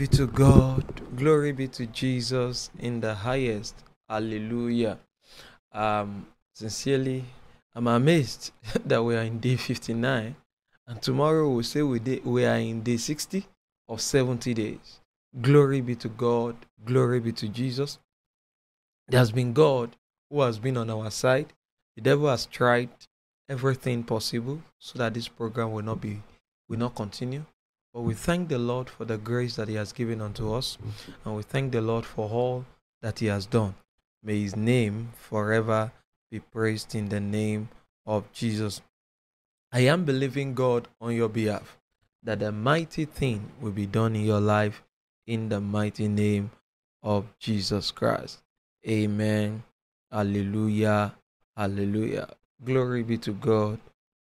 be to God. Glory be to Jesus in the highest. Hallelujah. Um, sincerely, I'm amazed that we are in day 59, and tomorrow we'll say we, day, we are in day 60 of 70 days. Glory be to God. Glory be to Jesus. It has been God who has been on our side. The devil has tried everything possible so that this program will not be will not continue. But we thank the Lord for the grace that He has given unto us, and we thank the Lord for all that He has done. May His name forever be praised in the name of Jesus. I am believing God on your behalf that a mighty thing will be done in your life in the mighty name of Jesus Christ. Amen. Hallelujah. Hallelujah. Glory be to God.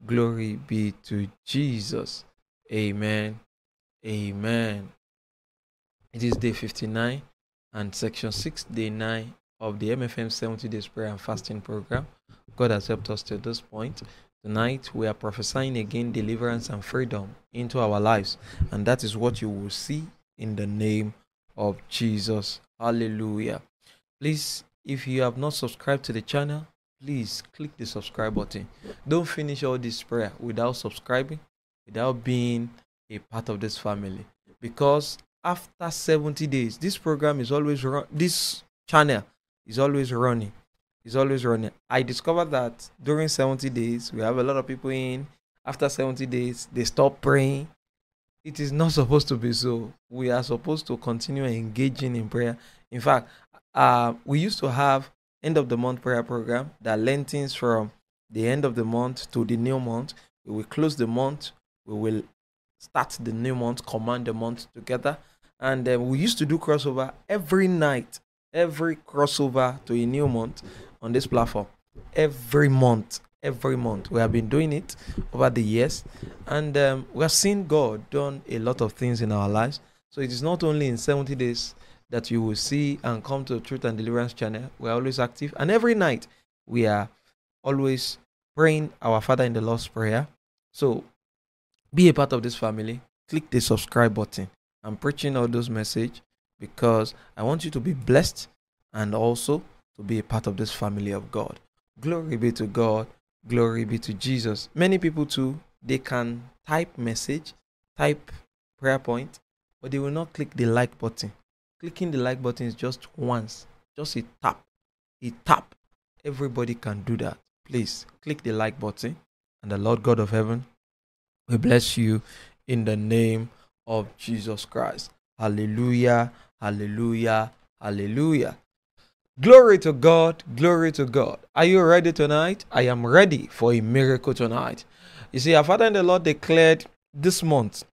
Glory be to Jesus. Amen. Amen. It is day 59 and section 6, day 9 of the MFM 70 days prayer and fasting program. God has helped us to this point. Tonight, we are prophesying again deliverance and freedom into our lives, and that is what you will see in the name of Jesus. Hallelujah. Please, if you have not subscribed to the channel, please click the subscribe button. Don't finish all this prayer without subscribing, without being a part of this family. Because after 70 days, this program is always run, this channel is always running. Is always running. I discovered that during 70 days, we have a lot of people in. After 70 days, they stop praying. It is not supposed to be so. We are supposed to continue engaging in prayer. In fact, uh, we used to have end of the month prayer program that lengthens from the end of the month to the new month. We will close the month. We will start the new month, command the month together. And uh, we used to do crossover every night, every crossover to a new month on this platform. Every month, every month. We have been doing it over the years. And um, we have seen God done a lot of things in our lives. So it is not only in 70 days that you will see and come to the Truth and Deliverance channel. We're always active. And every night we are always praying our Father in the Lord's Prayer. So be a part of this family. Click the subscribe button. I'm preaching all those message because I want you to be blessed and also to be a part of this family of God. Glory be to God. Glory be to Jesus. Many people too, they can type message, type prayer point, but they will not click the like button. Clicking the like button is just once, just a tap. A tap. Everybody can do that. Please click the like button, and the Lord God of heaven will bless you in the name of Jesus Christ. Hallelujah. Hallelujah. Hallelujah. Glory to God. Glory to God. Are you ready tonight? I am ready for a miracle tonight. You see, our Father and the Lord declared this month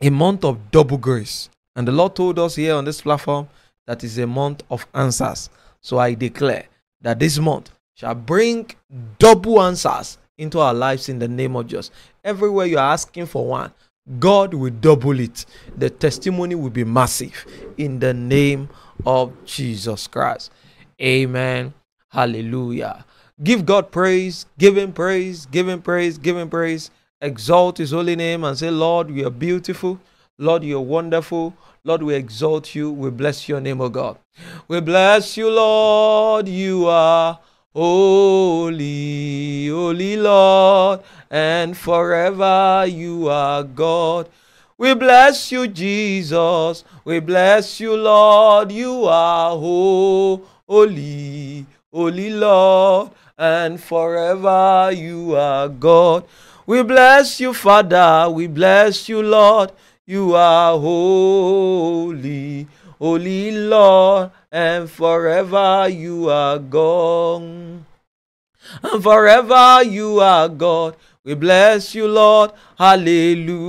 a month of double grace. And the Lord told us here on this platform that is a month of answers. So I declare that this month shall bring double answers into our lives in the name of Jesus. Everywhere you are asking for one, God will double it. The testimony will be massive in the name of Jesus Christ. Amen. Hallelujah. Give God praise, give Him praise, give Him praise, give Him praise. Exalt His holy name and say, Lord, you are beautiful. Lord, you're wonderful. Lord, we exalt you. We bless your name, O God. We bless you, Lord. You are holy, holy Lord, and forever you are God. We bless you, Jesus. We bless you, Lord. You are holy, holy Lord, and forever you are God. We bless you, Father. We bless you, Lord. You are holy, holy Lord, and forever you are God. And forever you are God. We bless you, Lord. Hallelujah.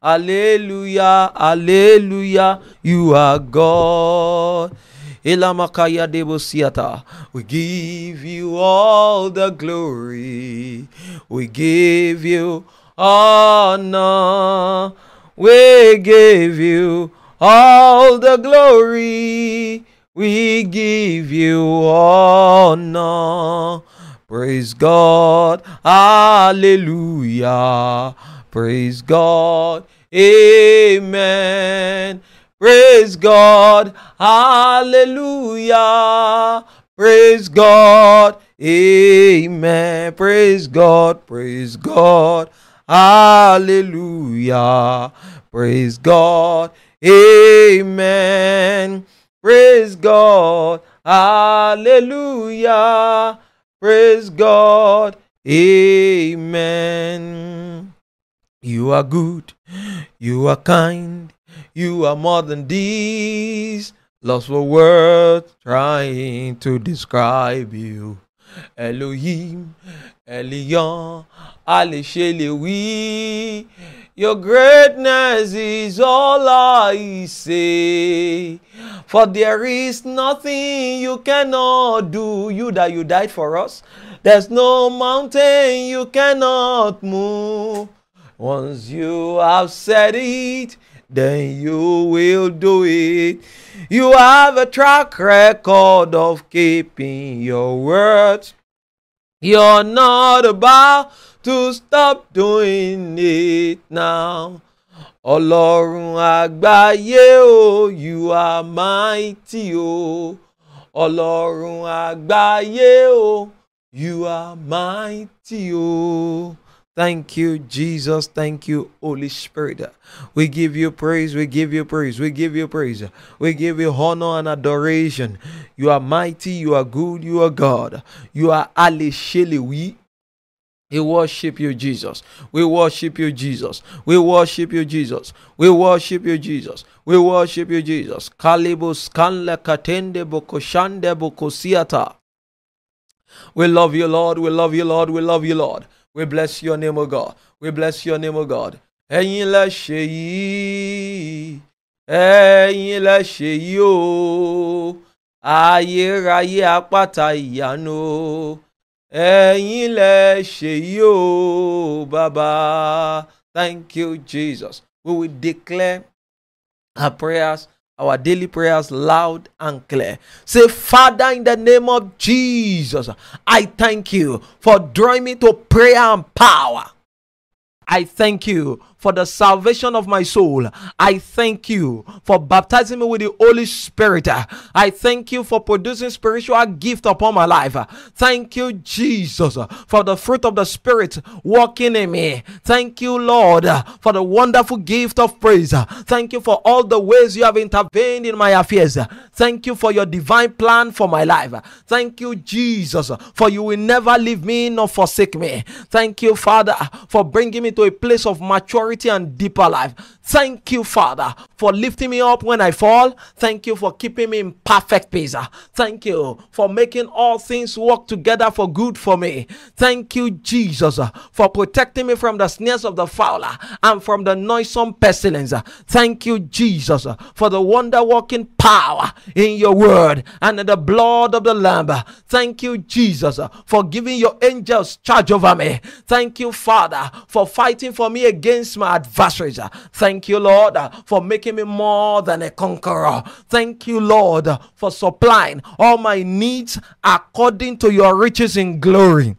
Hallelujah. Hallelujah. You are God. Elamakaya debosiata. We give you all the glory. We give you honor. We give you all the glory. We give you honor. Praise God. Hallelujah. Praise God. Amen. Praise God. Hallelujah. Praise God. Amen. Praise God. Praise God. Hallelujah. Praise God. Amen. Praise God. Hallelujah. Praise God. Amen. You are good. You are kind. You are more than these. Lost for words trying to describe you. Elohim, Elion, Aleshelewi. Your greatness is all I see. For there is nothing you cannot do. You that you died for us. There's no mountain you cannot move. Once you have said it, then you will do it. You have a track record of keeping your words. You're not about to stop doing it now. Ọlọ́run àgbáyé o, you are mighty o. Ọlọ́run àgbáyé o, you are mighty o. Thank you, Jesus. Thank you, Holy Spirit. We give you praise. We give you praise. We give you praise. We give you honor and adoration. You are mighty. You are good. You are God. You are Ali Shelewi. We worship you, Jesus. We worship you, Jesus. We worship you, Jesus. We worship you, Jesus. We worship you, Jesus. Kalibu skanle katende bokoshande bokosiata. We love you, Lord. We love you, Lord. We love you, Lord. We bless your name, O God. We bless your name, O God. Ẹ̀yin lẹ ṣe yìí. Ẹ̀yin lẹ ṣe yìí o. Ayérayé apáta. Ẹ̀yin lẹ ṣe yìí o, Baba. Thank you, Jesus. We will declare our prayers, our daily prayers loud and clear. Say, Father, in the name of Jesus, I thank you for drawing me to prayer and power. I thank you for the salvation of my soul. I thank you for baptizing me with the Holy Spirit. I thank you for producing spiritual gift upon my life. Thank you, Jesus, for the fruit of the Spirit working in me. Thank you, Lord, for the wonderful gift of praise. Thank you for all the ways you have intervened in my affairs. Thank you for your divine plan for my life. Thank you, Jesus, for you will never leave me nor forsake me. Thank you, Father, for bringing me a place of maturity and deeper life. Thank you, Father, for lifting me up when I fall. Thank you for keeping me in perfect peace. Thank you for making all things work together for good for me. Thank you, Jesus, for protecting me from the snares of the fowler and from the noisome pestilence. Thank you, Jesus, for the wonder working power in your word and in the blood of the Lamb. Thank you, Jesus, for giving your angels charge over me. Thank you, Father, for fighting for me against my adversaries. Thank you, Lord, uh, for making me more than a conqueror. Thank you, Lord, uh, for supplying all my needs according to your riches in glory.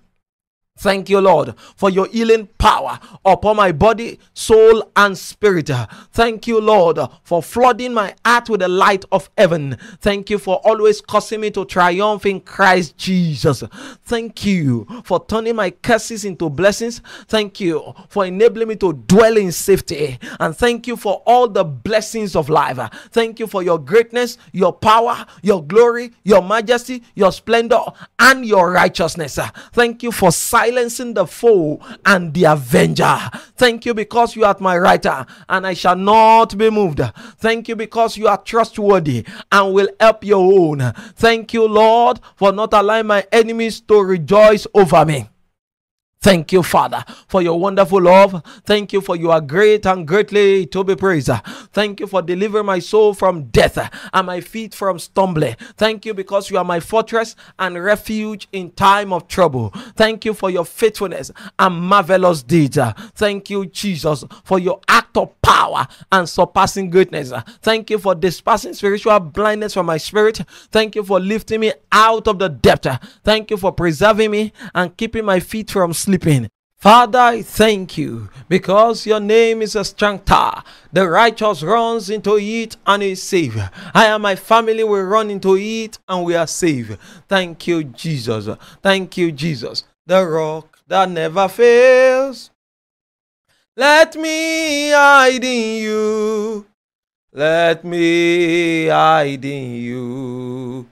Thank you, Lord, for your healing power upon my body, soul, and spirit. Thank you, Lord, for flooding my heart with the light of heaven. Thank you for always causing me to triumph in Christ Jesus. Thank you for turning my curses into blessings. Thank you for enabling me to dwell in safety. And thank you for all the blessings of life. Thank you for your greatness, your power, your glory, your majesty, your splendor, and your righteousness. Thank you for silencing the foe and the avenger. Thank you because you are my writer and I shall not be moved. Thank you because you are trustworthy and will help your own. Thank you, Lord, for not allowing my enemies to rejoice over me. Thank you, Father, for your wonderful love. Thank you for you are great and greatly to be praised. Thank you for delivering my soul from death and my feet from stumbling. Thank you because you are my fortress and refuge in time of trouble. Thank you for your faithfulness and marvelous deeds. Thank you, Jesus, for your act of power and surpassing greatness. Thank you for dispersing spiritual blindness from my spirit. Thank you for lifting me out of the depth. Thank you for preserving me and keeping my feet from sleeping sleeping. Father, I thank you because your name is a strong. The righteous runs into it and is saved. I and my family will run into it and we are saved. Thank you, Jesus. Thank you, Jesus. The rock that never fails. Let me hide in you. Let me hide in you.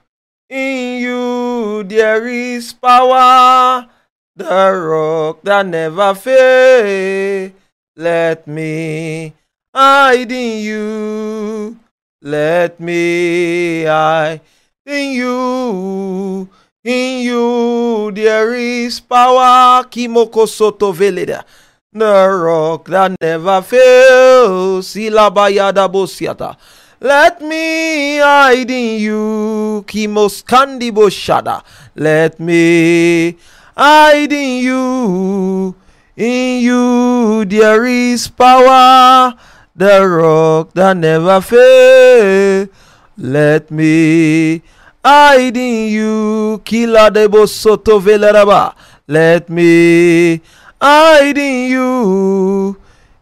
In you there is power the rock that never fails. Let me hide in you. Let me hide in you. In you there is power. Kimoko soto veleda. The rock that never fails. Silabayada bosiata. Let me hide in you. Kimoskandi boshada. Let me hide in you. In you there is power, the rock that never fails. Let me hide in you. Kila debo soto veleraba. Let me hide in you.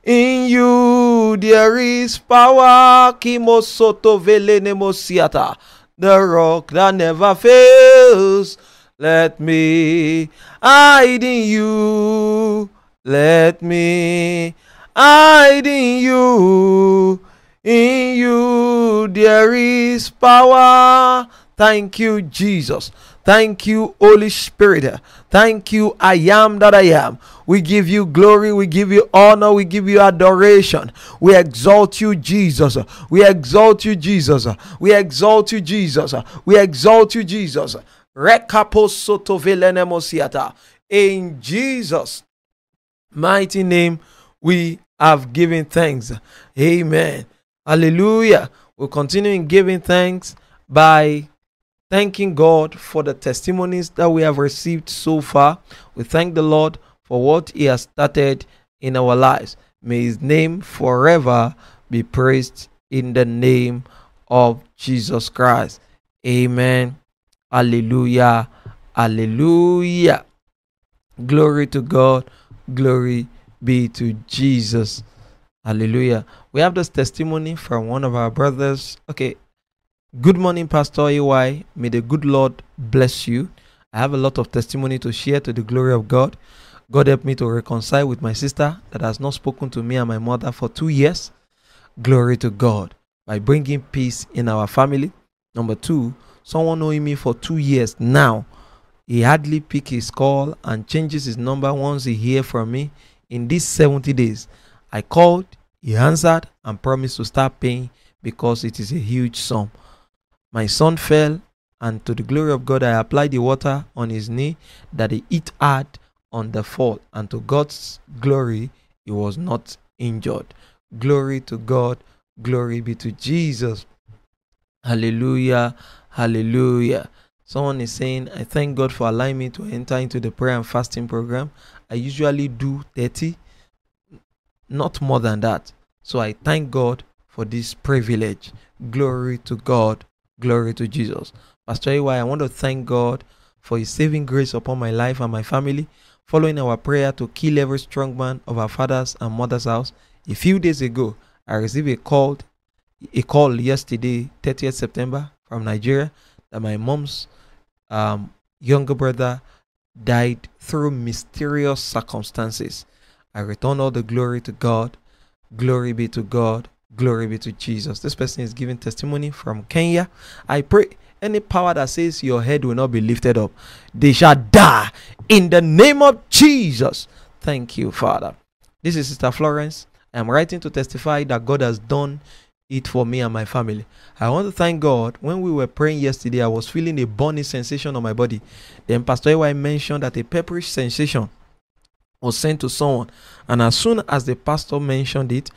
In you there is power. Kimo soto velenemosiata. The rock that never fails. Let me hide in you. Let me hide in you. In you there is power. Thank you, Jesus. Thank you, Holy Spirit. Thank you, I am that I am. We give you glory, we give you honor, we give you adoration. We exalt you, Jesus. We exalt you, Jesus. We exalt you, Jesus. We exalt you, Jesus. In Jesus' mighty name, we have given thanks. Amen. Hallelujah. We'll continue in giving thanks by thanking God for the testimonies that we have received so far. We thank the Lord for what He has started in our lives. May His name forever be praised in the name of Jesus Christ. Amen. Hallelujah. Hallelujah. Glory to God. Glory be to Jesus. Hallelujah. We have this testimony from one of our brothers. Okay. Good morning, Pastor AY. May the good Lord bless you. I have a lot of testimony to share to the glory of God. God help me to reconcile with my sister that has not spoken to me and my mother for two years. Glory to God by bringing peace in our family. Number two, someone knowing me for two years now he hardly pick his call and changes his number once he hear from me. In these 70 days i called he answered and promised to start paying because it is a huge sum. My son fell and to the glory of god i applied the water on his knee that he hit hard on the fall. And to god's glory he was not injured. Glory to god. Glory be to jesus. Hallelujah Hallelujah. Someone is saying, I thank God for allowing me to enter into the prayer and fasting program. I usually do 30, not more than that. So I thank God for this privilege. Glory to God. Glory to Jesus. Pastor AY, I want to thank God for his saving grace upon my life and my family, following our prayer to kill every strong man of our father's and mother's house. A few days ago, I received a call, a call yesterday, 30th September, from Nigeria, that my mom's um, younger brother died through mysterious circumstances. I return all the glory to God. Glory be to God. Glory be to Jesus. This person is giving testimony from Kenya. I pray any power that says your head will not be lifted up, they shall die in the name of Jesus. Thank you, Father. This is Sister Florence. I am writing to testify that God has done it for me and my family. I want to thank God. When we were praying yesterday, I was feeling a burning sensation on my body. Then Pastor Ewa mentioned that a pepperish sensation was sent to someone. And as soon as the pastor mentioned it,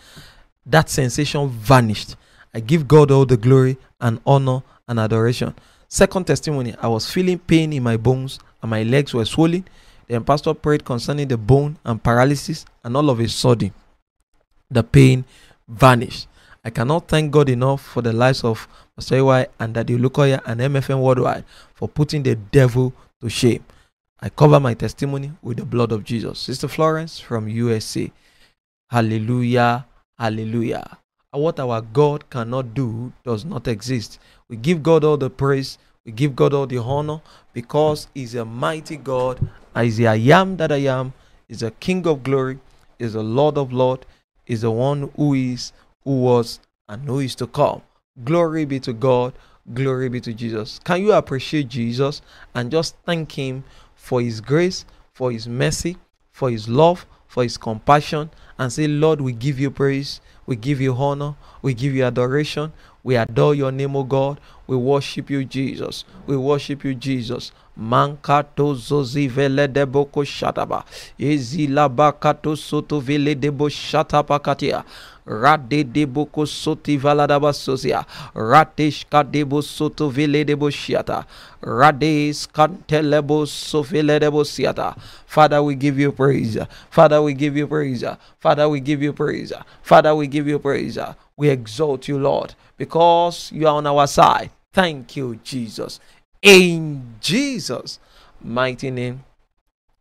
that sensation vanished. I give God all the glory and honor and adoration. Second testimony, I was feeling pain in my bones and my legs were swollen. Then pastor prayed concerning the bone and paralysis, and all of a sudden, the pain vanished. I cannot thank God enough for the lives of EY and Daddy Olukoya and MFM Worldwide for putting the devil to shame. I cover my testimony with the blood of Jesus. Sister Florence from USA. Hallelujah. Hallelujah. What our God cannot do does not exist. We give God all the praise. We give God all the honor because He's a mighty God. He's the I am that I am. He's a King of glory. He's a Lord of Lord. He's the one who is, who was, and who is to come. Glory be to God. Glory be to Jesus. Can you appreciate Jesus and just thank Him for His grace, for His mercy, for His love, for His compassion, and say, Lord, we give you praise, we give you honor, we give you adoration, we adore your name, O God. We worship you, Jesus. We worship you, Jesus. Mankato zozi vele deboko shataba. Ezila bakato soto vele debo shatapa katia. Rade deboko soti valadaba sosia. Rateshka debo soto vele debo shiata. Rade skantelebo sofele debo siata. Father, we give you praise. Father, we give you praise. Father, we give you praise. Father, we give you praise. We exalt you, Lord, because you are on our side. Thank you, Jesus. In Jesus' mighty name,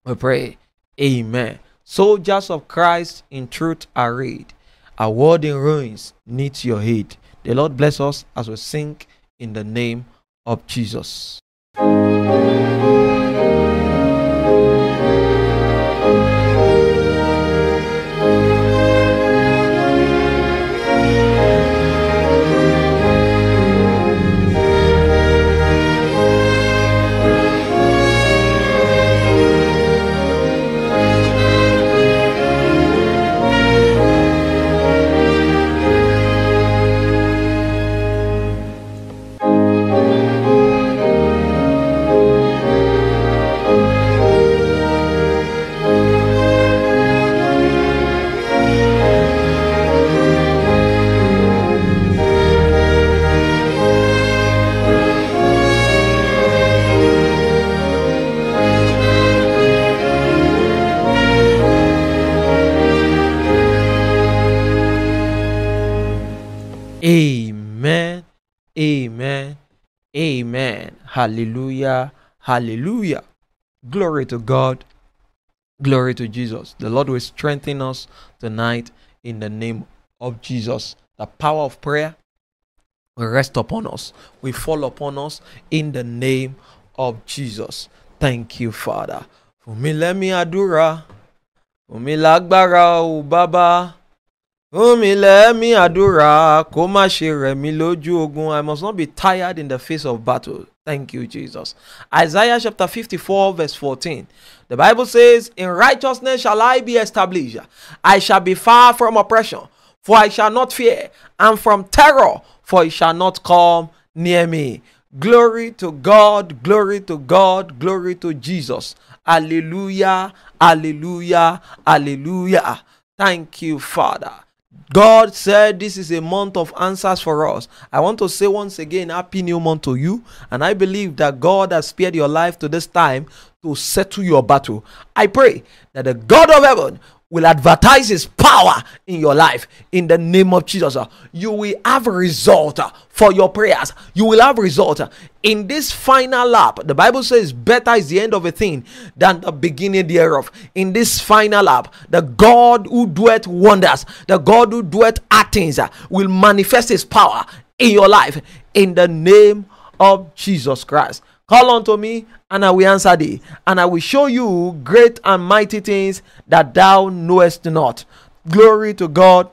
we pray. Amen. Soldiers of Christ in truth arrayed. A world in ruins needs your aid. The Lord bless us as we sing in the name of Jesus. Hallelujah. Hallelujah. Glory to God. Glory to Jesus. The Lord will strengthen us tonight in the name of Jesus. The power of prayer will rest upon us, will fall upon us in the name of Jesus. Thank you, Father. Fún lẹ́mí àdúrà, fún o bàbá. Lẹ́mí àdúrà kó má lójú ogun. I must not be tired in the face of battle. Thank you, Jesus. Isaiah chapter 54, verse 14. The Bible says, In righteousness shall I be established. I shall be far from oppression, for I shall not fear, and from terror, for it shall not come near me. Glory to God, glory to God, glory to Jesus. Hallelujah, hallelujah, hallelujah. Thank you, Father. God said this is a month of answers for us. I want to say once again, Happy New Month to you. And I believe that God has spared your life to this time to settle your battle. I pray that the God of heaven will advertise his power in your life in the name of Jesus. uh, You will have result uh, for your prayers. You will have result uh, in this final lap. The Bible says, Better is the end of a thing than the beginning thereof. In this final lap, the God who doeth wonders, the God who doeth uh, will manifest his power in your life in the name of Jesus Christ. Call unto me, and I will answer thee, and I will show you great and mighty things that thou knowest not. Glory to God,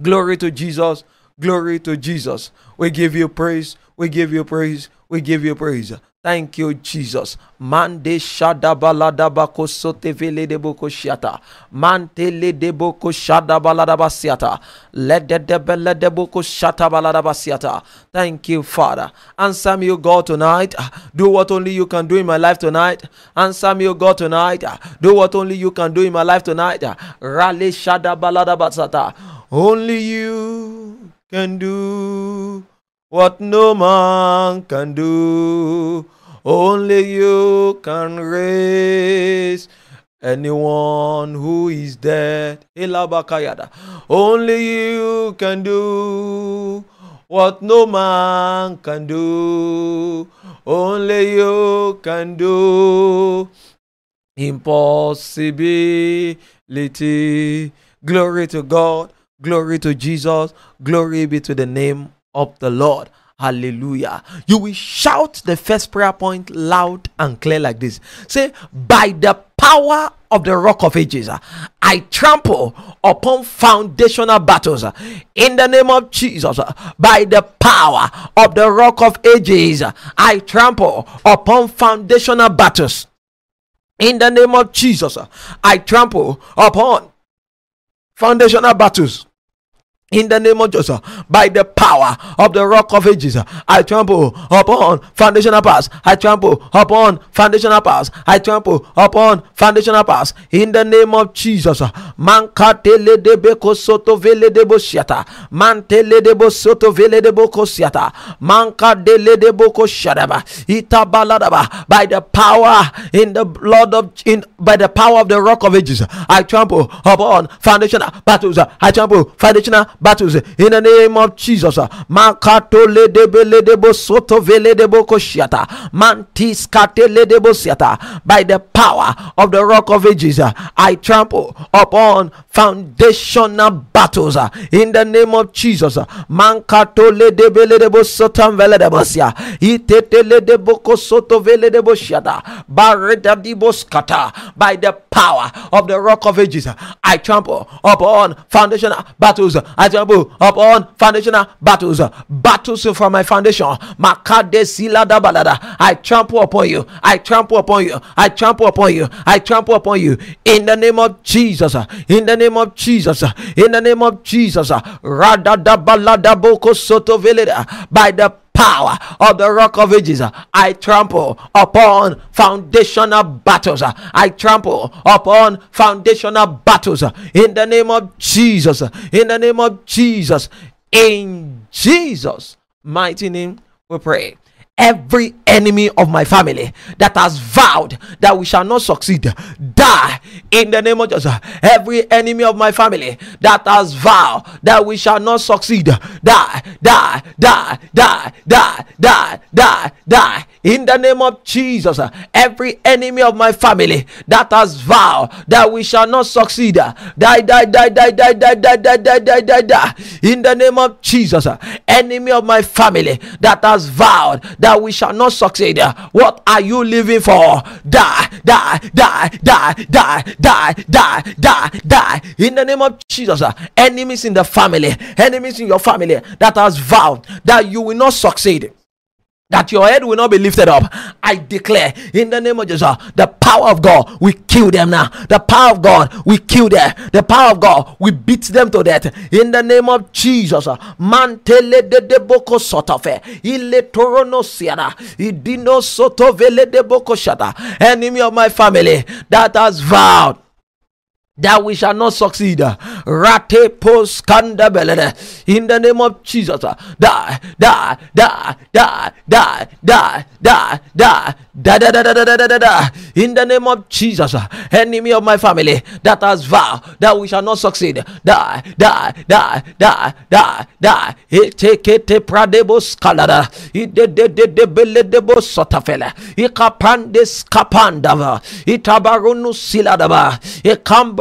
glory to Jesus, glory to Jesus. We give you praise, we give you praise, we give you praise. Thank you, Jesus. Mande shada balada bako sote vele de boko shiata. Mantele de boko shada balada basiata. Let de de bele de boko shata balada basiata. Thank you, Father. Answer me, O God, tonight. Do what only you can do in my life tonight. Answer me, O God, tonight. Do what only you can do in my life tonight. Rale shada balada basata. Only you can do what no man can do. Only you can raise anyone who is dead. Only you can do what no man can do. Only you can do impossibility. Glory to God. Glory to Jesus. Glory be to the name of the Lord. Hallelujah. You will shout the first prayer point loud and clear like this. Say, by the power of the rock of ages, I trample upon foundational battles in the name of Jesus. By the power of the rock of ages, I trample upon foundational battles. In the name of Jesus, I trample upon foundational battles in the name of Jesus, by the power of the rock of ages, I trample upon foundational paths. I trample upon foundational paths. I trample upon foundational paths. In the name of Jesus, mankatele debeko soto vele debo shiata, mantele debo soto vele debo kosiata, mankadele debo koshadaba, itabaladaba. By the power in the blood of in by the power of the rock of ages, I trample upon foundational battles. I trample foundational battles in the name of Jesus. Uh, Makato ledebe ledebo soto vele debo koshiata. Mantis kate ledebo siata. By the power of the rock of ages, uh, I trample upon foundational battles uh, in the name of Jesus. Mankato ledebe ledebo soto vele debo sia. Itete ledebo kosoto vele debo shiata. Bareda debo skata. By the power of the rock of ages, I trample upon foundational battles. I trample upon foundational uh, battles. Uh, battles from my foundation. Makade sila da balada. I trample upon you. I trample upon you. I trample upon you. I trample upon you. In the name of Jesus. Uh, in the name of Jesus. In the name of Jesus. Rada da balada boko soto veleda. By the power of the rock of ages. I trample upon foundational battles. I trample upon foundational battles in the name of Jesus. In the name of Jesus. In Jesus' mighty name, we pray every enemy of my family that has vowed that we shall not succeed die in the name of Jesus. Every enemy of my family that has vowed that we shall not succeed die, die, die, die, die, die, die, die in the name of Jesus. Every enemy of my family that has vowed that we shall not succeed die, die, die, die, die, die, die, die, die, die, die, die in the name of Jesus. Enemy of my family that has vowed that we shall not succeed. What are you living for? Die, die, die, die, die, die, die, die, die. In the name of Jesus, enemies in the family, enemies in your family that has vowed that you will not succeed that your head will not be lifted up. I declare in the name of Jesus, the power of God, we kill them now. The power of God, we kill them. The power of God, we beat them to death. In the name of Jesus, mantele de de boko sotofe, ile torono siana, idino soto vele de boko shata. Enemy of my family that has vowed that we shall not succeed. Rate post in the name of Jesus. Die, die, die, die, die, die, die, die, die, da da da da da da da da in the name of Jesus. Enemy of my family that has vowed that we shall not succeed. Die, die, die, die, die, die. Itekete pradebos kalada. Ide de de de bele debo sotafele.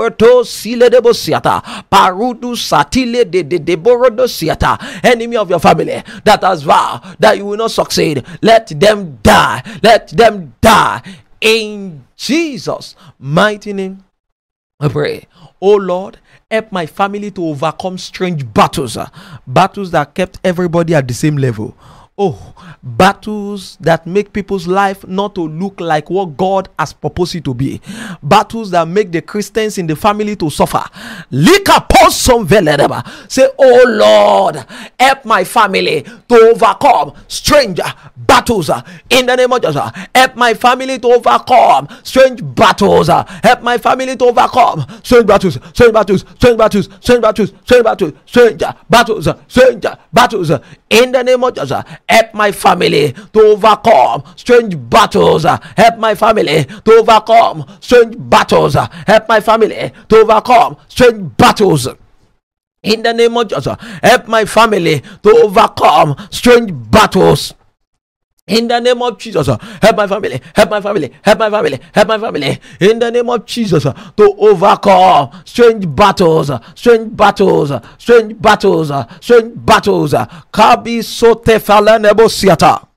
Ikamberto sile debo siata. Parudu satile de de deborodo siata. Enemy of your family that has vowed that you will not succeed. Let them die. Let them die. In Jesus' mighty name, I pray. Oh Lord, help my family to overcome strange battles, uh, battles that kept everybody at the same level. Oh, battles that make people's life not to look like what God has proposed it to be. Battles that make the Christians in the family to suffer. Velereba. Say, Oh Lord, help my family to overcome strange battles uh, in the name of Jesus. Help my family to overcome strange battles. uh, Help my family to overcome strange battles, strange battles, strange battles, strange battles, strange battles, strange battles, uh, strange battles. In the name of Jesus, help my family to overcome strange battles. Help my family to overcome strange battles. Help my family to overcome strange battles. In the name of Jesus, help my family to overcome strange battles. In the name of Jesus, uh, help my family, help my family, help my family, help my family. In the name of Jesus, uh, to overcome strange battles, uh, strange battles, strange battles, strange battles. Kabi sote falanebo siata.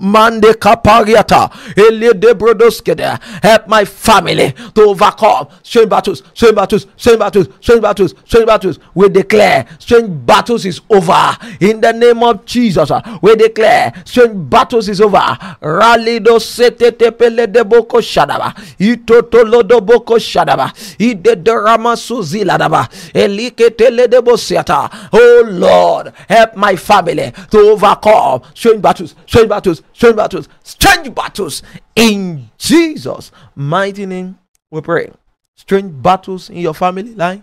Mande kapariata, ele de brodoskede. Help my family to overcome strange battles, strange battles, strange battles, strange battles, strange battles. We declare strange battles is over in the name of Jesus. We declare strange battles is over. Rally do sete tepele de boko shadaba, itotolo do boko shadaba, ide drama suziladaba, elike tele de bosiata. Oh Lord, help my family to overcome strange battles, strange battles, strange battles, strange battles. In Jesus' mighty name, we pray. Strange battles in your family line,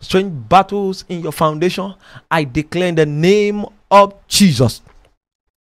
strange battles in your foundation. I declare in the name of Jesus.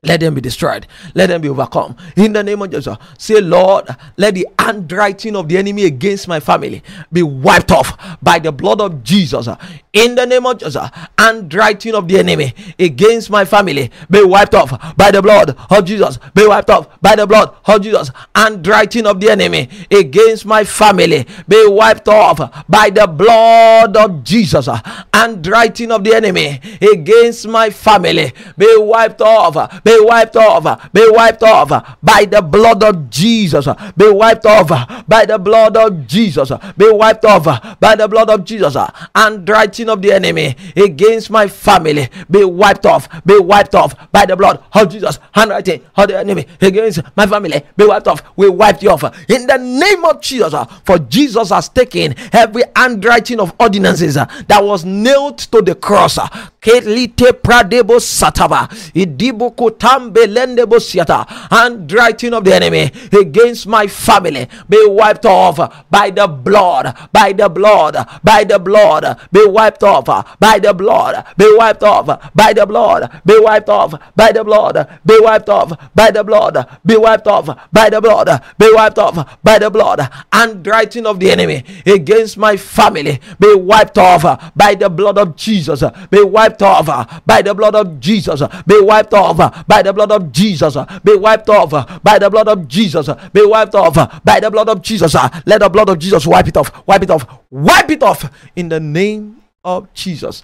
Let them be destroyed. Let them be overcome. In the name of Jesus. Say, Lord, let the handwriting of the enemy against my family be wiped off by the blood of Jesus. In the name of Jesus. Handwriting of the enemy against my family be wiped off by the blood of Jesus. Be wiped off by the blood of Jesus. Handwriting of the enemy against my family be wiped off by the blood of Jesus. Handwriting of the enemy against my family be wiped off be wiped off, be wiped off by the blood of Jesus, be wiped off by the blood of Jesus, be wiped off by the blood of Jesus, and writing of the enemy against my family. Be wiped off, be wiped off by the blood of Jesus, handwriting of the enemy against my family. Be wiped off. We wiped you off. In the name of Jesus, for Jesus has taken every handwriting of ordinances that was nailed to the cross. Kelite pradebo satava idibo kotambe lendebo siata handwriting of the enemy against my family be wiped off by the blood by the blood by the blood be wiped off by the blood be wiped off by the blood be wiped off by the blood be wiped off by the blood be wiped off by the blood be wiped off by the blood handwriting of the enemy against my family be wiped off by the blood of Jesus be wiped off uh, by the blood of Jesus uh, be wiped off uh, by the blood of Jesus be wiped off by the blood of Jesus be wiped off by the blood of Jesus let the blood of Jesus wipe it off wipe it off wipe it off in the name of Jesus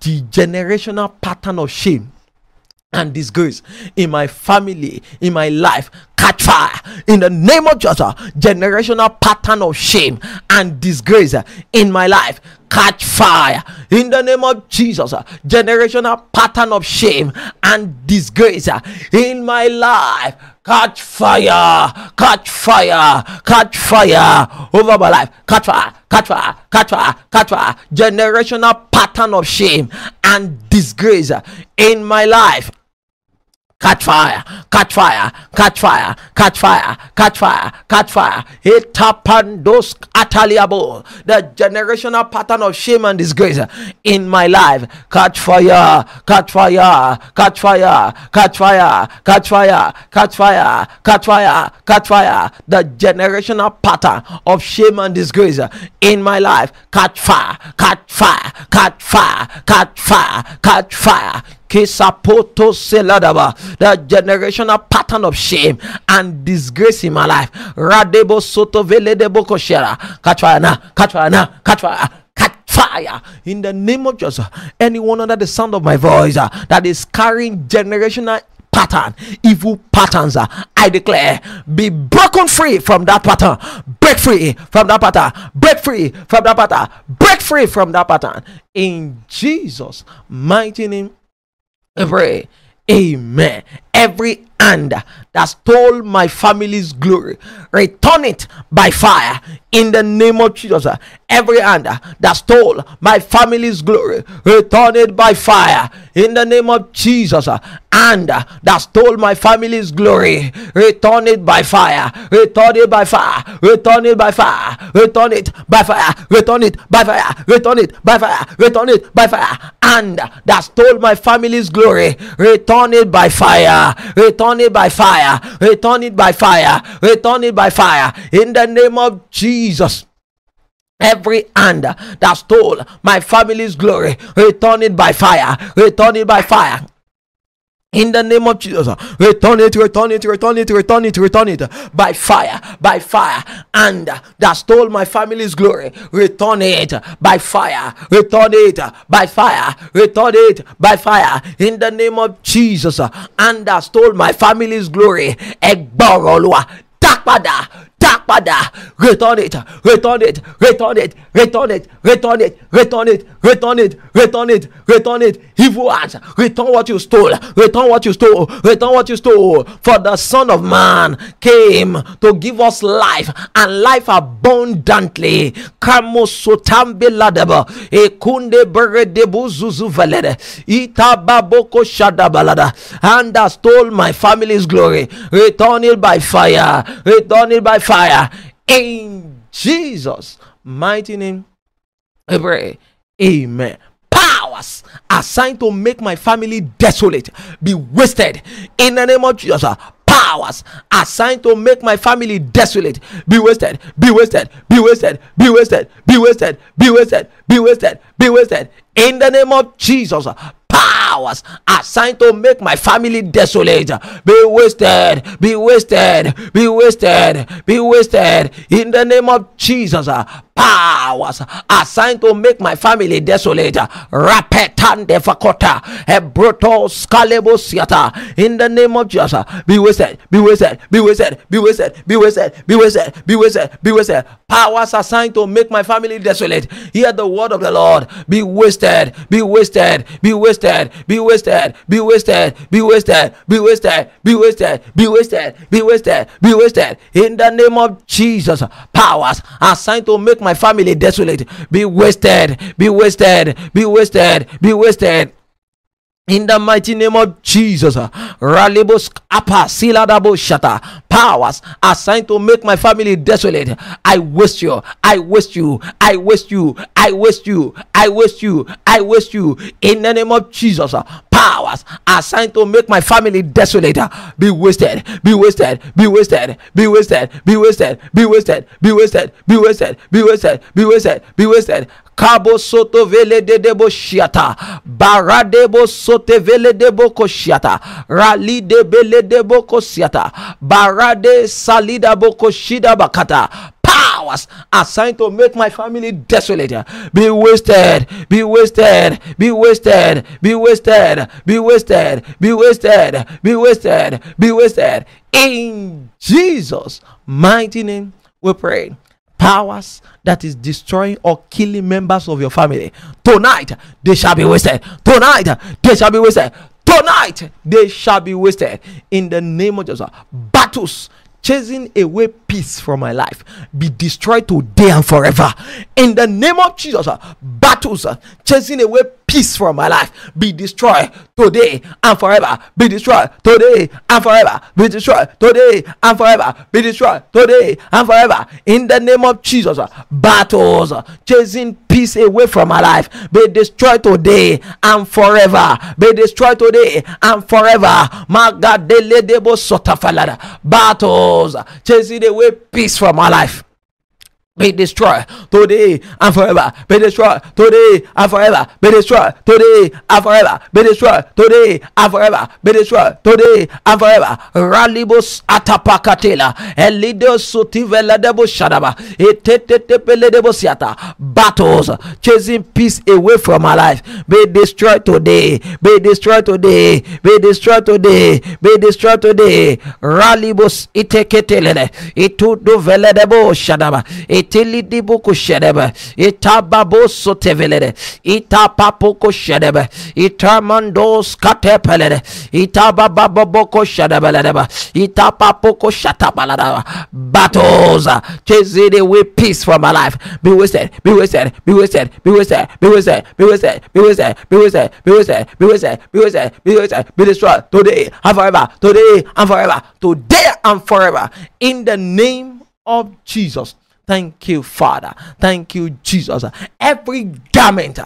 the generational pattern of shame and disgrace in my family, in my life, catch fire in the name of Jesus. Generational pattern of shame and disgrace in my life, catch fire in the name of Jesus. Uh, Generational pattern of shame and disgrace uh, in my life, catch fire, catch fire, catch fire over my life, catch fire, catch fire, catch fire, catch fire. Generational pattern of shame and disgrace uh, in my life catch fire, catch fire, catch fire, catch fire, catch fire, catch fire. Itapandos ataliabo. The generational pattern of shame and disgrace in my life. Catch fire, catch fire, catch fire, catch fire, catch fire, catch fire, catch fire, catch fire. The generational pattern of shame and disgrace in my life. Catch fire, catch fire, catch fire, catch fire, catch fire The generational pattern of shame and disgrace in my life. Radebo soto koshera. Catch fire fire in the name of Jesus. Anyone under the sound of my voice uh, that is carrying generational pattern, evil patterns, uh, I declare, be broken free from that pattern. Break free from that pattern. Break free from that pattern. Break free from that pattern. In Jesus' mighty name, I pray. Amen. Every hand that stole my family's glory, return it by fire in the name of Jesus. Every hand that stole my family's glory, return it by fire in the name of Jesus. And that stole my family's glory, return it by fire, return it by fire, return it by fire, return it by fire, return it by fire, return it by fire, return it by fire. And that stole my family's glory, return it by fire, return it by fire, return it by fire, return it by fire in the name of Jesus. Every hand that stole my family's glory, return it by fire, return it by fire. In the name of Jesus, return it, return it, return it, return it, return it. By fire, by fire. And that stole my family's glory, return it by fire, return it by fire, return it by fire. In the name of Jesus, and that stole my family's glory, Egborolua, Takpada, Back return it return it return it return it return it return it return it return it return it. Evil hands return what you stole return what you stole return what you stole. For the son of man came to give us life and life abundantly. Kamo sotambe ladeba ekunde beredebu zuzu valede itababoko shadabalada. And that stole my family's glory. Return it by fire return it by fire. Fire in Jesus' mighty name. I pray. Amen. Powers assigned to make my family desolate be wasted in the name of Jesus uh, powers assigned to make my family desolate be wasted be wasted be wasted be wasted be wasted be wasted be wasted be wasted be wasted. in the name of jesus powers assigned to make my family desolate be wasted, be wasted, be wasted, be wasted in the name of Jesus. Powers assigned to make my family desolate. Rapetande fakota, ebroto scalebo siata in the name of Jesus. Be wasted, be wasted, be wasted, be wasted, be wasted, be wasted, be wasted, be wasted. Powers assigned to make my family desolate. Hear the word of the Lord. Be wasted, be wasted, be wasted, be wasted, be wasted, be wasted, be wasted, be wasted, be wasted, be wasted, be wasted. In the name of Jesus, powers assigned to make my family desolate, be wasted, be wasted, be wasted, be wasted in the mighty name of Jesus, Ralibos Apa Siladabo Shata powers assigned to make my family desolate. I waste you, I waste you, I waste you, I waste you, I waste you, I waste you in the name of Jesus. Powers assigned to make my family desolate. Be wasted, be wasted, be wasted, be wasted, be wasted, be wasted, be wasted, be wasted, be wasted, be wasted, be wasted. Kabo soto vele de debo shiata. Baradebo sote vele debo koshiata. Rali de bele debo koshiata. Barade salida boko shida bakata powers assigned to make my family desolate be wasted, be wasted, be wasted, be wasted, be wasted, be wasted, be wasted, be wasted. In Jesus' mighty name, we pray powers that is destroying or killing members of your family. Tonight they shall be wasted. Tonight they shall be wasted. Tonight they shall be wasted. In the name of jesus battles chasing away peace from my life be destroyed today and forever. In the name of jesus battles chasing away peace from my life be destroyed today and forever. Be destroyed today and forever. Be destroyed today and forever. Be destroyed today and forever. In the name of Jesus, battles chasing peace away from my life be destroyed today and forever. Be destroyed today and forever. Battles chasing away peace from my life be destroyed today and forever. Be destroyed today and forever. Be destroyed today and forever. Be destroyed today and forever. Be destroyed today and forever. Ralibus atapakatela. Elido sutivela debo shadaba. Etetepele debo siata. Battles chasing peace away from my life. Be destroyed today. Be destroyed today. Be destroyed today. Be destroyed today. Ralibus iteketele. Itudu vele debo shadaba. Itilidiboko shedebe itababoso tevelede itapapoko shedebe itamandos katepelede itabababoko shedebeledeba itapapoko shatabaladaba battles chasing away peace from my life be wasted be wasted be wasted be wasted be wasted be wasted be wasted be wasted be wasted be wasted be wasted be wasted be destroyed today and forever today and forever today and forever in the name of Jesus Thank you, Father. Thank you, Jesus. Every garment,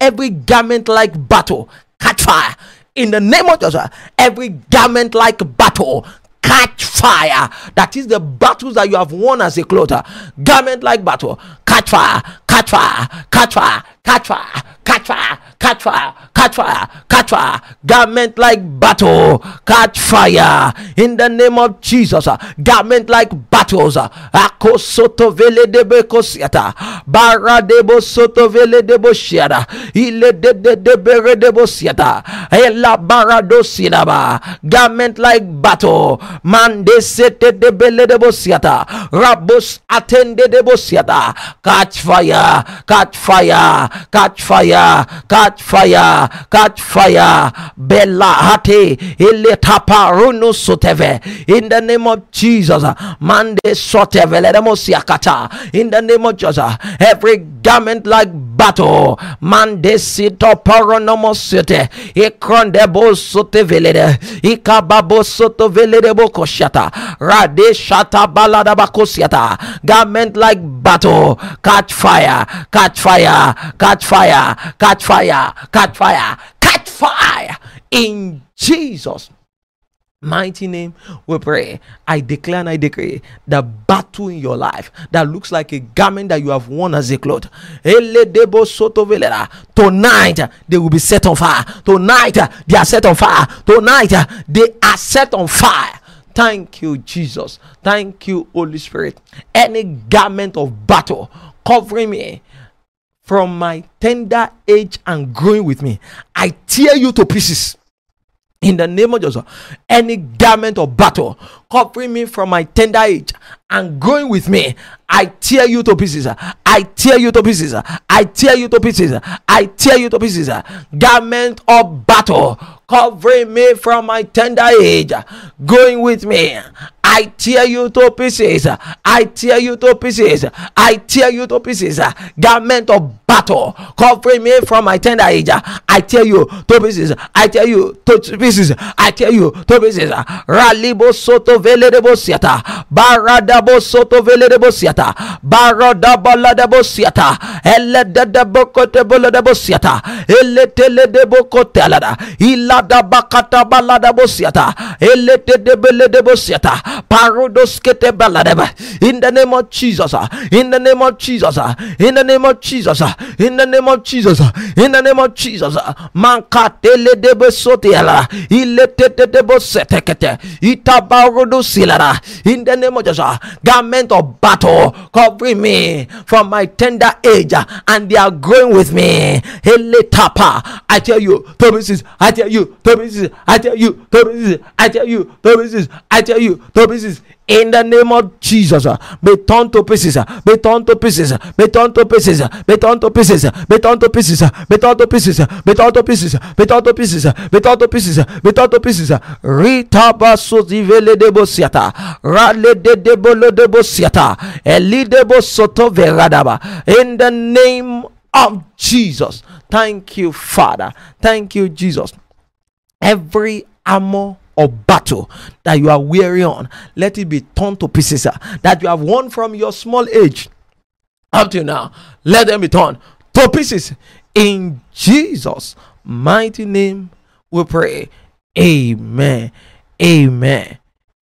every garment like battle, catch fire. In the name of Jesus, every garment like battle, catch fire. That is the battles that you have won as a clother. Garment like battle, catch fire, catch fire, catch fire, catch fire, catch fire, catch fire, catch fire, catch fire. Garment like battle, catch fire. In the name of Jesus, uh, garment like battles. Uh, Akosoto vele debe kosiata. Bara debo soto vele debo shiada. Ile de de de bere debo siata. Ela bara do sinaba. Garment like battle. Man de sete de bele debo siata. Rabos attende debo siata. Catch fire, catch fire, catch fire, catch fire, catch fire. Bella hate ile tapa runo soteve. In the name of Jesus, mande soteve ledemosiakata. In the name of Jesus, every garment like battle, mande sito paronomosite. Ikrondebo sote velede. Ikababo soto velede bokoshata. Rade shata balada bakosiata. Garment like battle, catch fire, catch fire, catch fire, catch fire, catch fire, catch fire in Jesus mighty name we pray. I declare and i decree the battle in your life that looks like a garment that you have worn as a cloth. Tonight they will be set on fire. Tonight they are set on fire. Tonight they are set on fire. Thank you jesus. Thank you holy spirit. Any garment of battle covering me from my tender age and growing with me i tear you to pieces in the name of Jesus, any garment of battle covering me from my tender age and growing with me, I tear you to pieces. I tear you to pieces. I tear you to pieces. I tear you to pieces. Garment of battle covering me from my tender age, going with me. I tear you to pieces. I tear you to pieces. I tear you to pieces. Garment of battle covering me from my tender age. I tear you to pieces. I tear you to pieces. I tear you to pieces. Ralibo soto veledebo siata. Baradabo soto veledebo siata. Baradabala debo siata. Ele de debo kote bolo debo siata. Ele tele debo kote alada. Ilada bakata balada bosiata. Ele te debele debo siata. Baladeba. In the name of Jesus. Ah. In the name of Jesus. Ah. In the name of Jesus. Ah. In the name of Jesus. In the name of Jesus. Mankatele debo sotiala. Ile tete debo setekete. Itabarodo silara. In the name of Jesus. Garment of battle covering me from my tender age and they are growing with me. Hele tapa. I tell you, Thomas, I tell you, Thomas, I tell you, Thomas, I tell you, Thomas, I tell you, Thomas, in the name of Jesus, be torn to pieces, be torn to pieces, be torn to pieces, be torn to pieces, be torn to pieces, be torn to pieces, be torn to pieces, be torn to pieces, be torn to pieces, be torn to pieces. Ritaba sozivele debo siata, rale de debolo debo siata, eli debo soto veradaba. In the name of Jesus. Thank you, Father. Thank you, Jesus. Every armor of battle that you are weary on, let it be torn to pieces that you have won from your small age up to now. Let them be torn to pieces in Jesus' mighty name. We pray. Amen. Amen.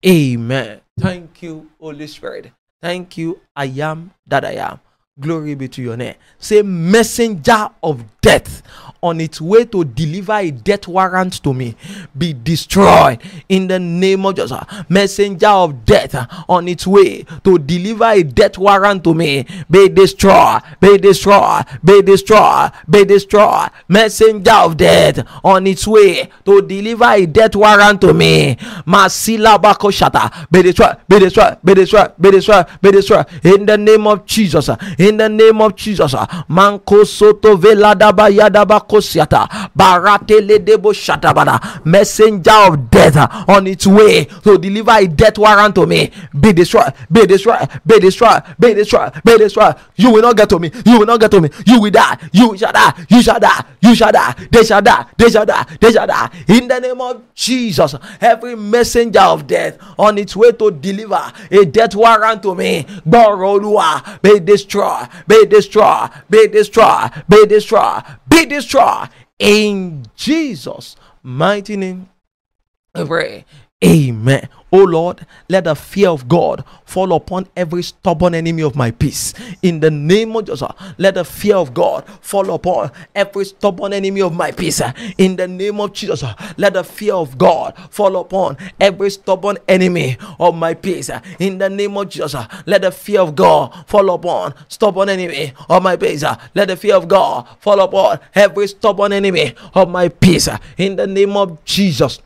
Amen. Thank you, Holy Spirit. Thank you. I am that I am. Glory be to your name. Say, messenger of death on its way to deliver a death warrant to me be destroyed in the name of Jesus. Messenger of death uh, on its way to deliver a death warrant to me be destroyed, be destroyed, be destroyed, be destroyed. Messenger of death on its way to deliver a death warrant to me. Masila Bakoshata be destroyed, be destroyed, be destroyed, be destroyed, be destroyed in the name of Jesus. Uh, in the name of Jesus. Uh, Manko Soto Veladaba Yadaba kosiata baratele debo shatabada messenger of death on its way to deliver a death warrant to me. Be destroyed be destroyed be destroyed be destroyed be destroyed. You will not get to me. You will not get to me. You will die. You shall die. You shall die. You shall die. They shall die. They shall die. They shall die. In the name of jesus every messenger of death on its way to deliver a death warrant to me. Gbọrọ be destroyed be destroyed be destroyed be destroyed be destroyed in Jesus' mighty name. Amen. Oh Lord, let the fear of God fall upon every stubborn enemy of my peace. In the name of Jesus, let the fear of God fall upon every stubborn enemy of my peace. In the name of Jesus, let the fear of God fall upon every stubborn enemy of my peace. In the name of Jesus, let the fear of God fall upon stubborn enemy of my peace. Let the fear of God fall upon every stubborn enemy of my peace. In the name of Jesus.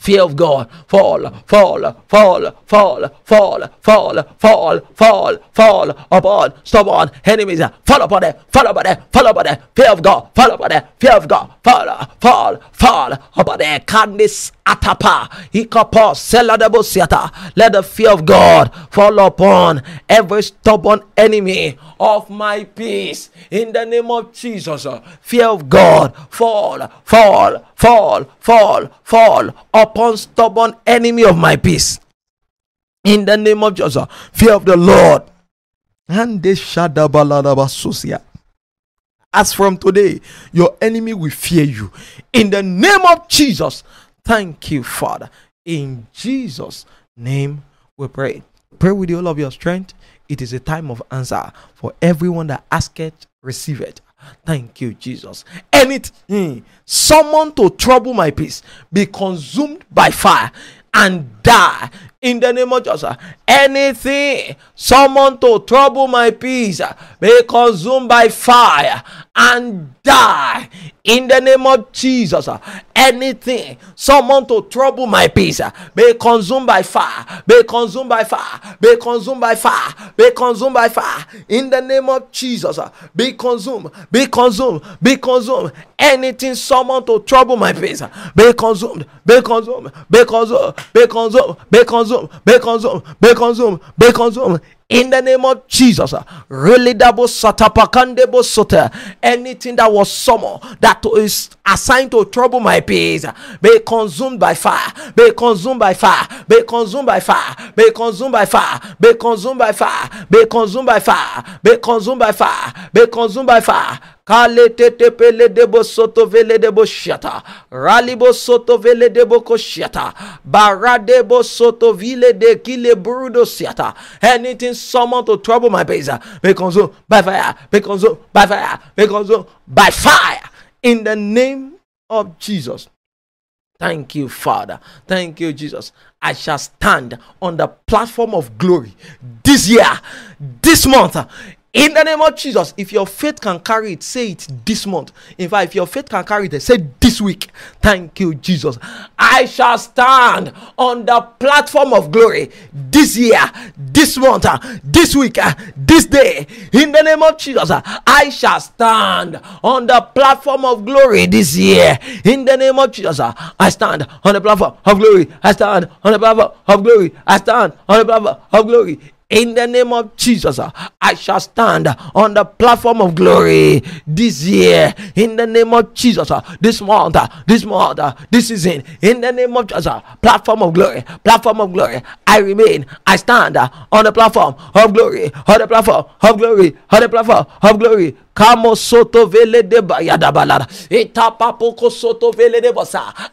Fear of God, fall, fall, fall, fall, fall, fall, fall, fall, fall upon stubborn enemies. Fall upon them, fall upon them, fall upon them. Fear of God, fall upon them. Fear of God, fall, fall, fall upon them. Candice atapa, ikapa, seladebosiata. Let the fear of God fall upon every stubborn enemy of my peace. In the name of Jesus, fear of God, fall, fall, fall, fall, fall upon stubborn enemy of my peace. In the name of Jesus, fear of the Lord. And shadabaladabasosia. As from today, your enemy will fear you. In the name of Jesus, thank you, Father. In Jesus' name we pray. Pray with all of your strength. It is a time of answer for everyone that asketh, receive it. Thank you, Jesus. Anything, someone to trouble my peace, be consumed by fire and die in the name of Jesus. Anything, someone to trouble my peace, be consumed by fire and die in the name of Jesus. Anything, someone to trouble my peace, be consumed by fire, be consumed by fire, be consumed by fire, be consumed by fire in the name of Jesus. Be consumed, be consumed, be consumed. Anything, someone to trouble my peace, be consumed, be consumed, be consumed, be consumed, be consumed, be consumed, be consumed, be consumed in the name of Jesus. Anything that was summoned that is assigned to trouble my peace be consumed by fire. Be consumed by fire. Be consumed by fire. Be consumed by fire. Be consumed by fire. Be consumed by fire. Be consumed by fire. Be consumed by fire. Kale tete pele debo soto vele debo shata. Ralibo soto vele debo koshata. Baradebo soto vile de kile brudo siata. Anything summoned to trouble my base, be consumed by fire. Be by fire. Be by fire. In the name of Jesus. Thank you, Father. Thank you, Jesus. I shall stand on the platform of glory this year, this month, in the name of Jesus, if your faith can carry it, say it this month. In fact, if your faith can carry it, say this week. Thank you, Jesus. I shall stand on the platform of glory this year, this month, uh, this week, uh, this day. In the name of Jesus, uh, I shall stand on the platform of glory this year. In the name of Jesus, I stand on the platform of glory. I stand on the platform of glory. I stand on the platform of glory In the name of Jesus, I shall stand on the platform of glory this year. In the name of Jesus, this month, this month, this season. In the name of Jesus, platform of glory, platform of glory. I remain, I stand on the platform of glory, on the platform of glory, on the platform of glory. Kamo soto vele de soto vele de.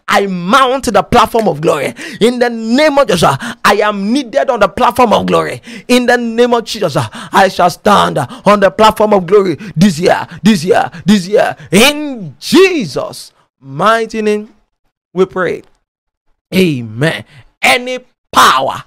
I mount the platform of glory. In the name of Jesus, I am needed on the platform of glory. In the name of Jesus, uh, I shall stand uh, on the platform of glory this year, this year, this year. In Jesus' mighty name, we pray. Amen. Any power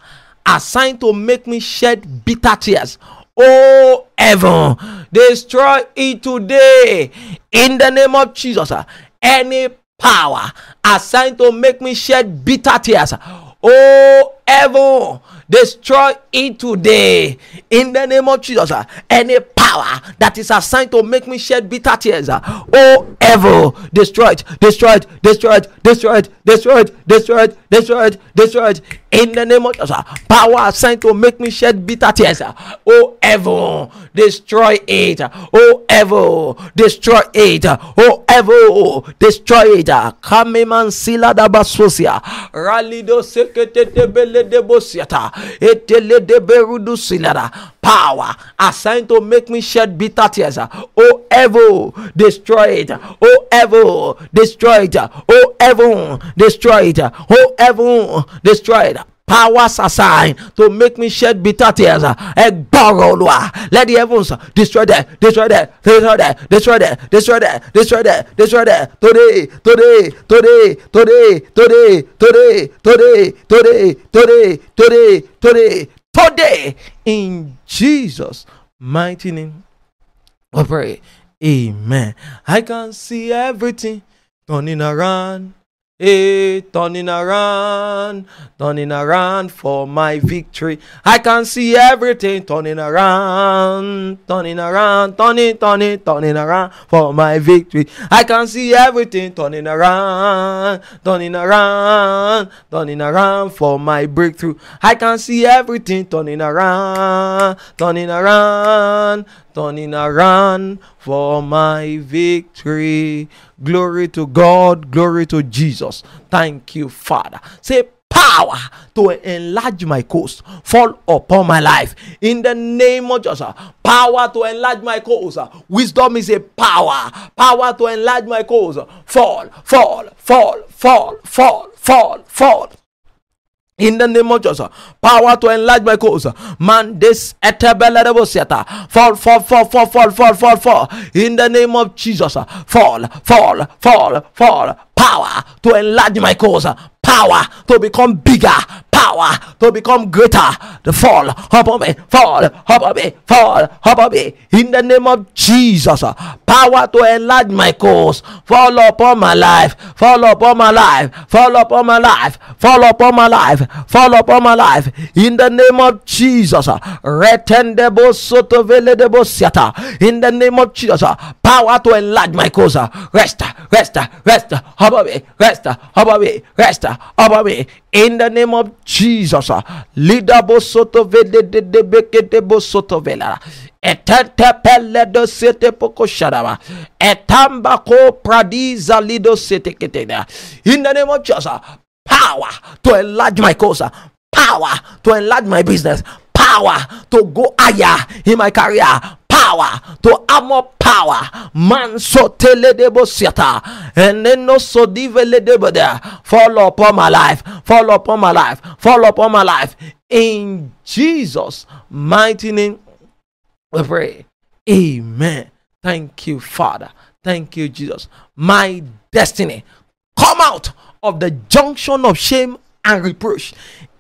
assigned to make me shed bitter tears oh heaven destroy it today in the name of jesus uh, any power assigned to make me shed bitter tears oh heaven destroy it today in the name of jesus any power that is assigned to make me shed bitter tears oh evil destroy it destroy it destroy it destroy it destroy it destroy it destroy it destroy it in the name of Jesus. Power assigned to make me shed bitter tears. Oh, evil, destroy it. Oh, evil, destroy it. Oh, evil, destroy it. Kameman sila da basosia. Ralido sekete bele de Power assigned to make me shed bitter tears. Oh, evil, destroy it. Oh, evil, destroy it. Oh, evil, destroy it. Oh, evil, destroy it powers assigned to make me shed bitter tears. Let the heavens destroy that, destroy that, destroy that, destroy that, destroy that, destroy that, destroy that. Today, today, today, today, today, today, today, today, today, today, today, today, in Jesus' mighty name. I pray. Amen. I can see everything turning around Hey, turning around, turning around for my victory. I can see everything turning around, turning around, turning, turning, turning around for my victory. I can see everything turning around, turning around, turning around for my breakthrough. I can see everything turning around, turning around, turning around for my victory. Glory to God, glory to Jesus. Thank you, Father. Say, power to enlarge my coast fall upon my life in the name of Jesus. Power to enlarge my coast. Wisdom is a power. Power to enlarge my coast. Fall, fall, fall, fall, fall, fall, fall in the name of Jesus, power to enlarge my cause. Man, this etebelebosiata. Fall, fall, fall, fall, fall, fall, fall, fall. In the name of Jesus, fall, fall, fall, fall. Power to enlarge my cause. Power to become bigger power to become greater. The fall upon me, fall upon me, fall upon me. In the name of Jesus, uh, power to enlarge my cause, fall upon my life, fall upon my life, fall upon my life, fall upon my life, fall upon my life. In the name of Jesus, uh, retendebo soto vele debo. In the name of Jesus, uh, power to enlarge my cause. Rest, rest, rest, upon me, rest, upon me, rest, upon me. In the name of Jesus. Ah, lida bosoto vede de de bekete bosoto vela. Etete pele do sete poko shadaba. Etamba ko pradiza lido sete ketena. In the name of Jesus. Ah, power to enlarge my cause. Ah, power to enlarge my business. Power to go higher in my career power to have more power man so tele debo siata and then no so fall upon my life. Fall upon my life. Fall upon my life. In jesus mighty name we pray. Amen. Thank you father. Thank you jesus. My destiny. Come out of the junction of shame and reproach.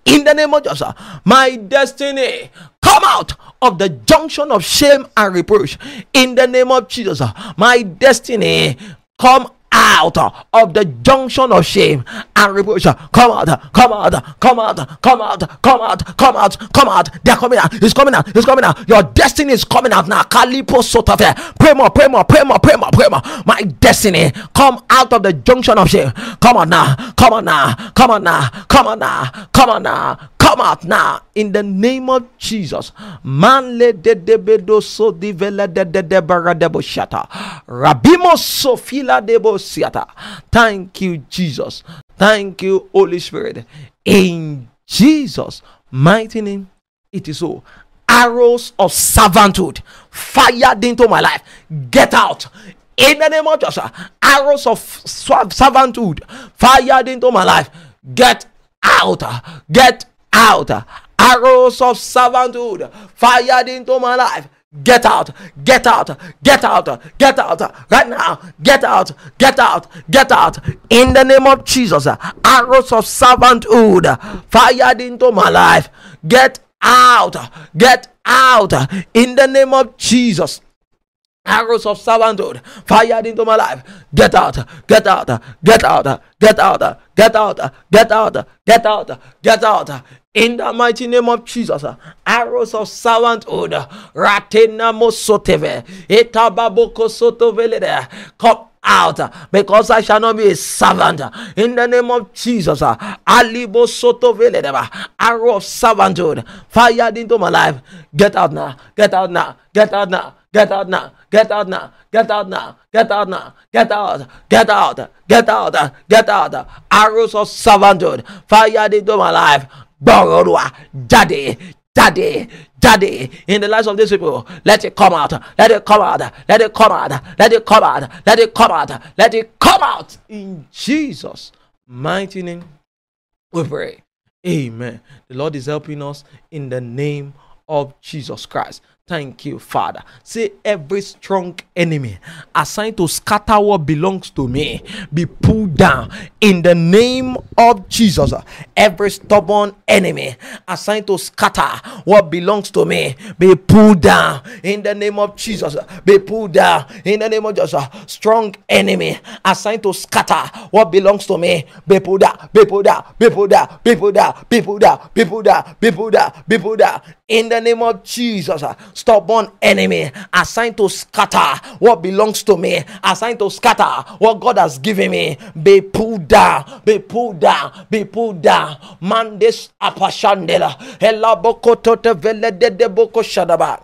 In the name of Jesus. My destiny. Come out of the junction of shame and reproach. In the name of Jesus. My destiny. Come out of the junction of shame and reproach. Come out, come out, come out, come out, come out, come out, come out. They're coming out. It's coming out. It's coming out. Your destiny is coming out now. Kalipo sotafe. Pray more, pray more, pray more, pray more, pray more. My destiny come out of the junction of shame. Come on now. Come on now. Come on now. Come on now. Come on now. Come out now in the name of Jesus. Manle de debedo so divela de de de baradebo shata. Rabimo sofila debo siata. Thank you, Jesus. Thank you, Holy Spirit. In Jesus' mighty name, it is so. Arrows of servanthood fired into my life. Get out in the name of Jesus. Arrows of servanthood fired into my life. Get out. Get out. Arrows of servanthood fired into my life. Get out, get out, get out, get out, right now, get out, get out, get out, in the name of Jesus. Arrows of servanthood fired into my life. Get out, get out, in the name of Jesus arrows of servanthood fired into my life. Get out, get out, get out, get out, get out, get out, get out, get out. In the mighty name of Jesus, arrows of servanthood, ratena mosoteve, etababoko sotovele, come out because I shall not be a servant in the name of Jesus. Alibo soto arrow of servanthood fired into my life. Get out now, get out now, get out now, get out now, get out now, get out now, get out now, get out, get out, get out, get out. Arrows of servanthood. Fired into my life. Bororua, Daddy, Daddy, Daddy, in the lives of these people, let it come out, let it come out, let it come out, let it come out, let it come out, let it come out. In Jesus' mighty name. We pray. Amen. The Lord is helping us in the name of Jesus Christ. Thank you, Father. Say every strong enemy assigned to scatter what belongs to me be pulled down in the name of Jesus. Every stubborn enemy assigned to scatter what belongs to me be pulled down in the name of Jesus. Be pulled down in the name of Jesus. Strong enemy assigned to scatter what belongs to me be pulled down, be pulled down, be pulled down, be pulled down, be pulled down, be pulled down, be pulled down, be pulled down in the name of Jesus stubborn enemy assigned to scatter what belongs to me, assigned to scatter what God has given me, be pulled down, be pulled down, be pulled down. Mandis apashandela, elabokotote de boko shadaba.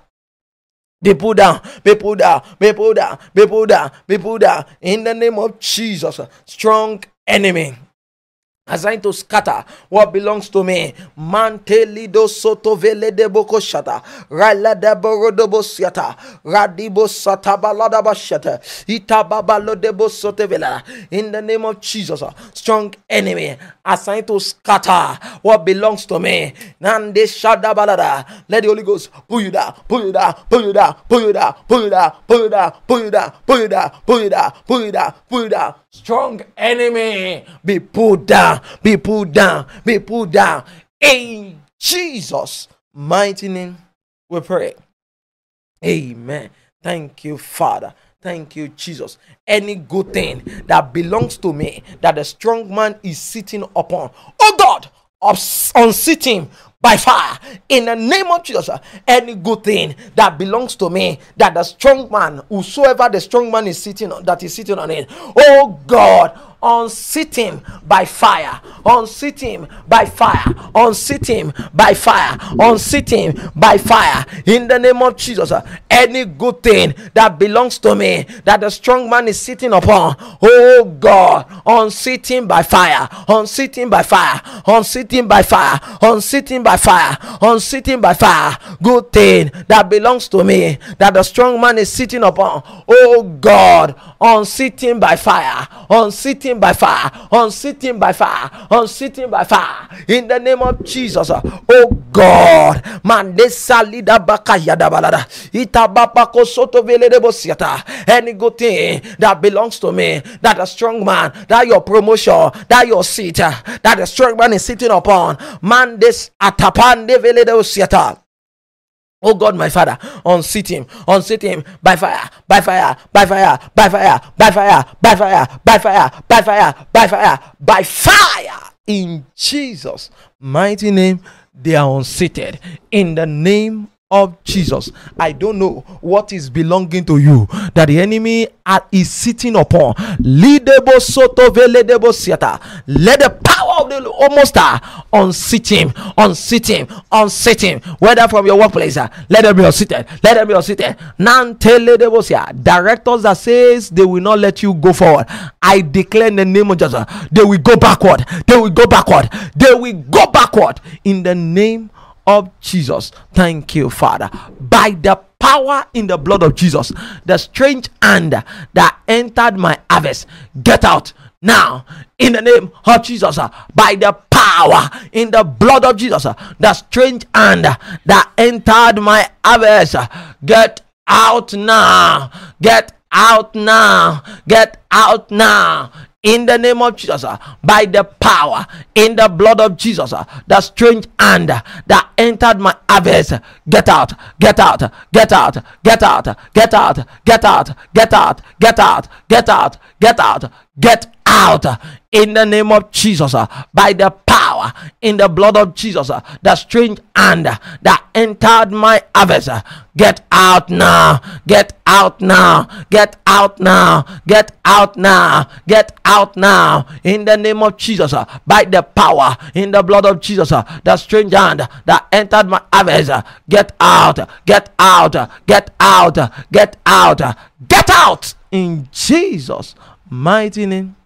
Be pulled down, be pulled down, be pulled down, be pulled down, be pulled down. In the name of Jesus, strong enemy assigned to scatter what belongs to me. Mantelido soto vele de boko shata. Rala de borodobo siata. Radibo sata balada bashata. Itababalo de bosote vela. In the name of Jesus, strong enemy assigned to scatter what belongs to me. Nande shada balada. Let the Holy Ghost pull you down, pull you down, pull you down, pull you down, pull you down, pull you down, pull you down, pull you down, pull you down, pull you down. Strong enemy be pulled down be pulled down, be pulled down. In Jesus' mighty name, we pray. Amen. Thank you, Father. Thank you, Jesus. Any good thing that belongs to me, that the strong man is sitting upon, oh God, unseat him by fire in the name of Jesus. Any good thing that belongs to me, that the strong man, whosoever the strong man is sitting on, that is sitting on it, oh God, unseat him by fire, unseat him by fire, unseat him by fire, unseat him by fire. In the name of Jesus, uh, any good thing that belongs to me, that the strong man is sitting upon, oh God, unseat him by fire, unseat him by fire, unseat him by fire, unseat him by fire, unseat him by fire. Good thing that belongs to me, that the strong man is sitting upon, oh God, unseat him by fire, unseat him by fire, unseat him by fire, unseat him by fire. In the name of Jesus, oh God, man, this salida bakayada balada, itabapako soto vele de bosiata. Any good thing that belongs to me, that a strong man, that your promotion, that your seat, that the strong man is sitting upon, man, this atapande bosiata. Oh God, my Father, unseat him, unseat him by fire, by fire, by fire, by fire, by fire, by fire, by fire, by fire, by fire, by fire. In Jesus' mighty name, they are unseated. In the name of Jesus. I don't know what is belonging to you that the enemy is sitting upon. Let the power of the almost unseat him, unseat him, unseat him. Whether from your workplace, uh, let them be unseated. Let them be unseated. Directors that says they will not let you go forward. I declare in the name of Jesus, they will go backward. They will go backward. They will go backward in the name of Jesus. Thank you, Father. By the power in the blood of Jesus, the strange hand that entered my harvest, get out now in the name of Jesus. By the power in the blood of Jesus, the strange hand that entered my harvest, get out now. Get out now. Get out now in the name of Jesus, uh, by the power in the blood of Jesus, uh, the strange hand uh, that entered my harvest, get out, get out, get out, get out, get out, get out, get out, get out, get out, get out, get out in the name of Jesus uh, by the power in the blood of Jesus uh, the strange hand uh, that entered my harvest get out now get out now get out now get out now get out now. In the name of Jesus by the power in the blood of Jesus the strange hand that entered my harvest get out get out get out get out get out in Jesus mighty name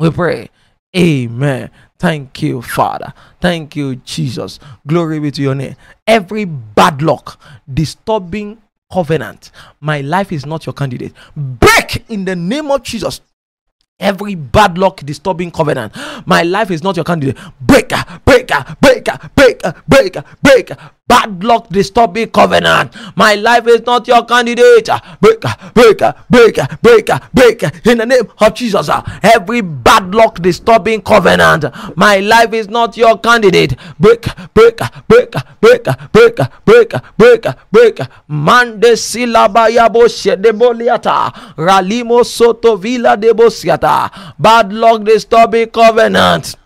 we pray. Amen. Thank you, Father. Thank you, Jesus. Glory be to your name. Every bad luck, disturbing covenant, my life is not your candidate. Break in the name of Jesus every bad luck disturbing covenant my life is not your candidate break break break break break break Bad luck disturbing covenant. My life is not your candidate. Break, break, break, break, break. In the name of Jesus, every bad luck disturbing covenant. My life is not your candidate. Break, break, break, break, break, break, break, break. Mande silabayabo shedeboliata. Ralimo soto villa debosiata. Bad luck disturbing covenant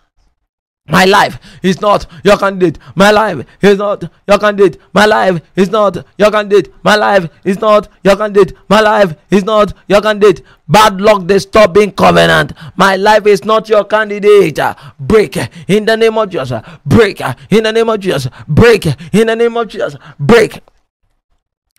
my life is not your candidate. My life is not your candidate. My life is not your candidate. My life is not your candidate. My life is not your candidate. Bad luck disturbing covenant. My life is not your candidate. Break in the name of Jesus. Break in the name of Jesus. Break in the name of Jesus. Break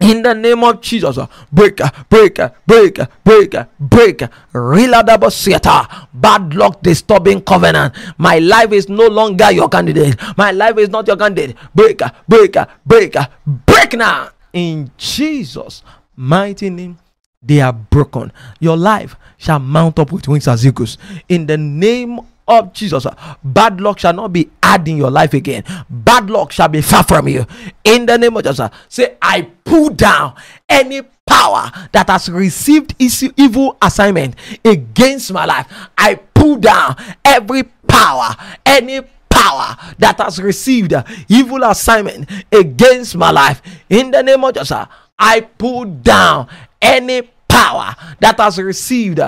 in the name of Jesus, break, break, break, break, break. Riladabosiata, bad luck, disturbing covenant. My life is no longer your candidate. My life is not your candidate. Break, break, break, break now. In Jesus' mighty name, they are broken. Your life shall mount up with wings as eagles. In the name of Jesus. Bad luck shall not be adding your life again. Bad luck shall be far from you. In the name of Jesus. Say, I pull down any power that has received evil assignment against my life. I pull down every power, any power that has received evil assignment against my life. In the name of Jesus. I pull down any power that has received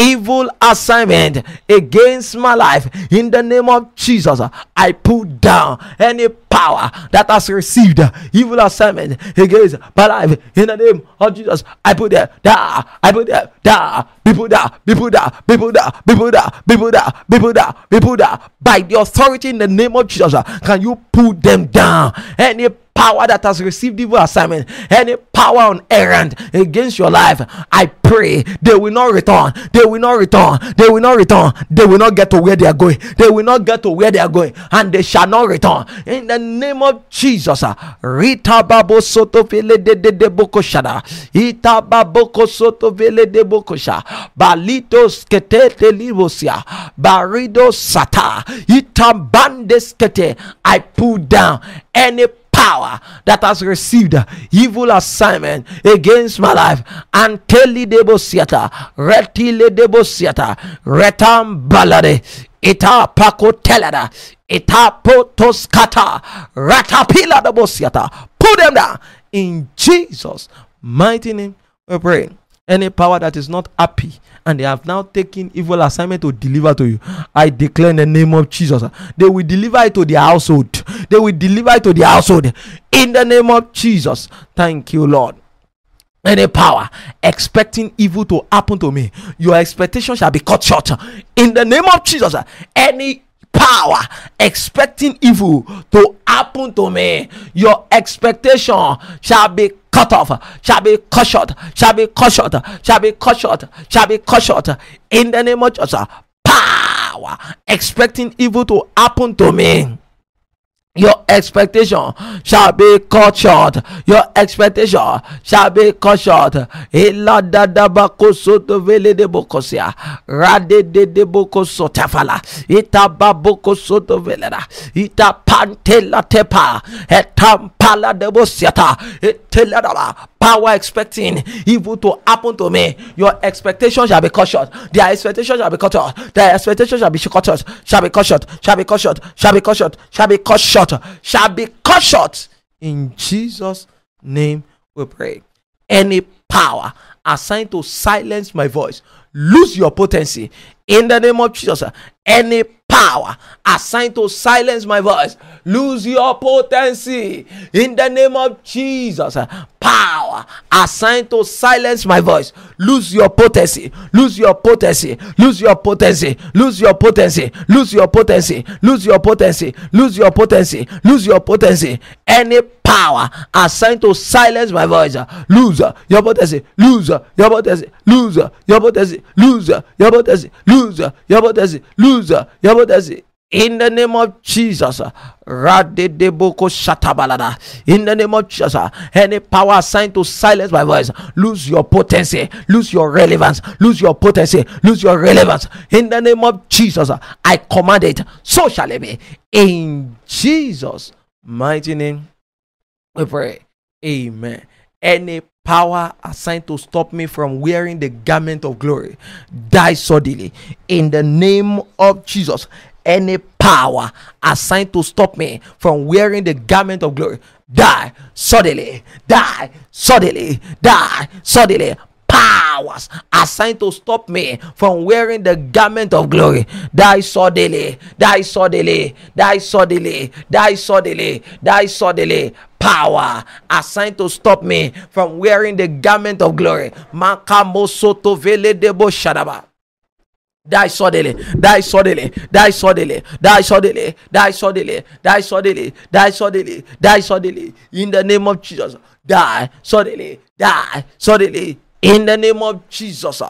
evil assignment against my life in the name of Jesus. I put down any power that has received evil assignment against my life in the name of Jesus. I put there, I put da, be put there, be put there, be put there, be put there, be put be put there. By the authority in the name of Jesus, can you put them down? Any power that has received evil assignment, any power on errand against your life, I pray they will not return. They will not return. They will not return. They will not get to where they are going. They will not get to where they are going, and they shall not return. In the name of Jesus, ah. Rita Babo Soto Vele de de de Bokoshada, Ita Baboko Soto Vele de Bokosha, Balitos Kete Livosia, Barido Sata, Ita Bandes Kete. I pull down any power that has received evil assignment against my life. And teli debo siata retile debo siata retam balade ita pako telada ita potoskata ratapila debo siata put them down. In Jesus mighty name we pray any power that is not happy and they have now taken evil assignment to deliver to you i declare in the name of jesus they will deliver it to their household. They will deliver it to their household. In the name of jesus thank you lord. Any power expecting evil to happen to me your expectation shall be cut short. In the name of jesus any power expecting evil to happen to me your expectation shall be cut off shall be cut short shall be cut short shall be cut short shall be cut short in the name of jesus power expecting evil to happen to me your expectation shall be cut short. Your expectation shall be cut short. Ela bako soto vele de bokosia. Rade de de boko sotafala. Ita baboko soto vele da. Ita pantela tepa. Etampala de bosiata. Eteladaba. Eh, power expecting evil to happen to me. Your expectation shall be cut short. Their expectation shall be cut short. Their expectation shall be cut short. Shall be cut short. Shall be cut short. Shall be cut short. Shall be cut short, shall be cut short. In Jesus' name we pray. Any power assigned to silence my voice, lose your potency. In the name of Jesus, any power. Assigned to silence my voice, lose your potency. In the name of Jesus, power assigned to silence my voice, lose your potency, lose your potency, lose your potency, lose your potency, lose your potency, lose your potency, lose your potency, lose your potency. Any power assigned to silence my voice, lose your potency, lose your potency, lose your potency, lose your potency, lose your potency, lose your potency in the name of Jesus. In the name of Jesus, any power assigned to silence my voice, lose your potency, lose your relevance, lose your potency, lose your relevance. In the name of Jesus, I command it. So shall it be. In Jesus' mighty name, we pray. Amen. Any power assigned to stop me from wearing the garment of glory die suddenly in the name of Jesus any power assigned to stop me from wearing the garment of glory. Die suddenly. Die suddenly. Die suddenly. Powers assigned to stop me from wearing the garment of glory. Die suddenly. Die suddenly. Die suddenly. Die suddenly. Die suddenly. Power assigned to stop me from wearing the garment of glory. Makamo soto vele debo shadaba Die suddenly, die suddenly, die suddenly, die suddenly, die suddenly, die suddenly, die suddenly, die suddenly, in the name of Jesus, die suddenly, die suddenly, in the name of Jesus,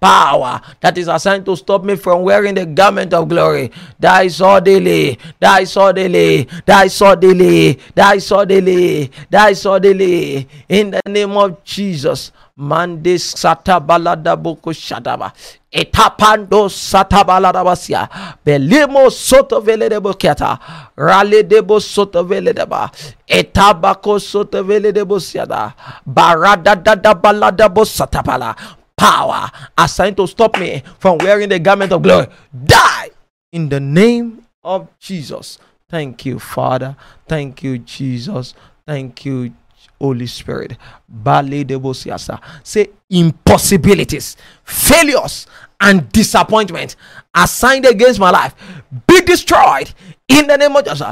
power that is assigned to stop me from wearing the garment of glory. Die suddenly, die suddenly, die suddenly, die suddenly, die suddenly, in the name of Jesus. Mande sata balada boko shadaba. Etapando sata balada basia. Belimo soto vele de bokiata. Rale debo soto vele deba. Etabako soto vele de bosiada. Barada dada balada bosata bala. Power assigned to stop me from wearing the garment of glory. Die in the name of Jesus. Thank you, Father. Thank you, Jesus. Thank you, Holy Spirit. Say impossibilities, failures, and disappointment assigned against my life be destroyed in the name of Jesus.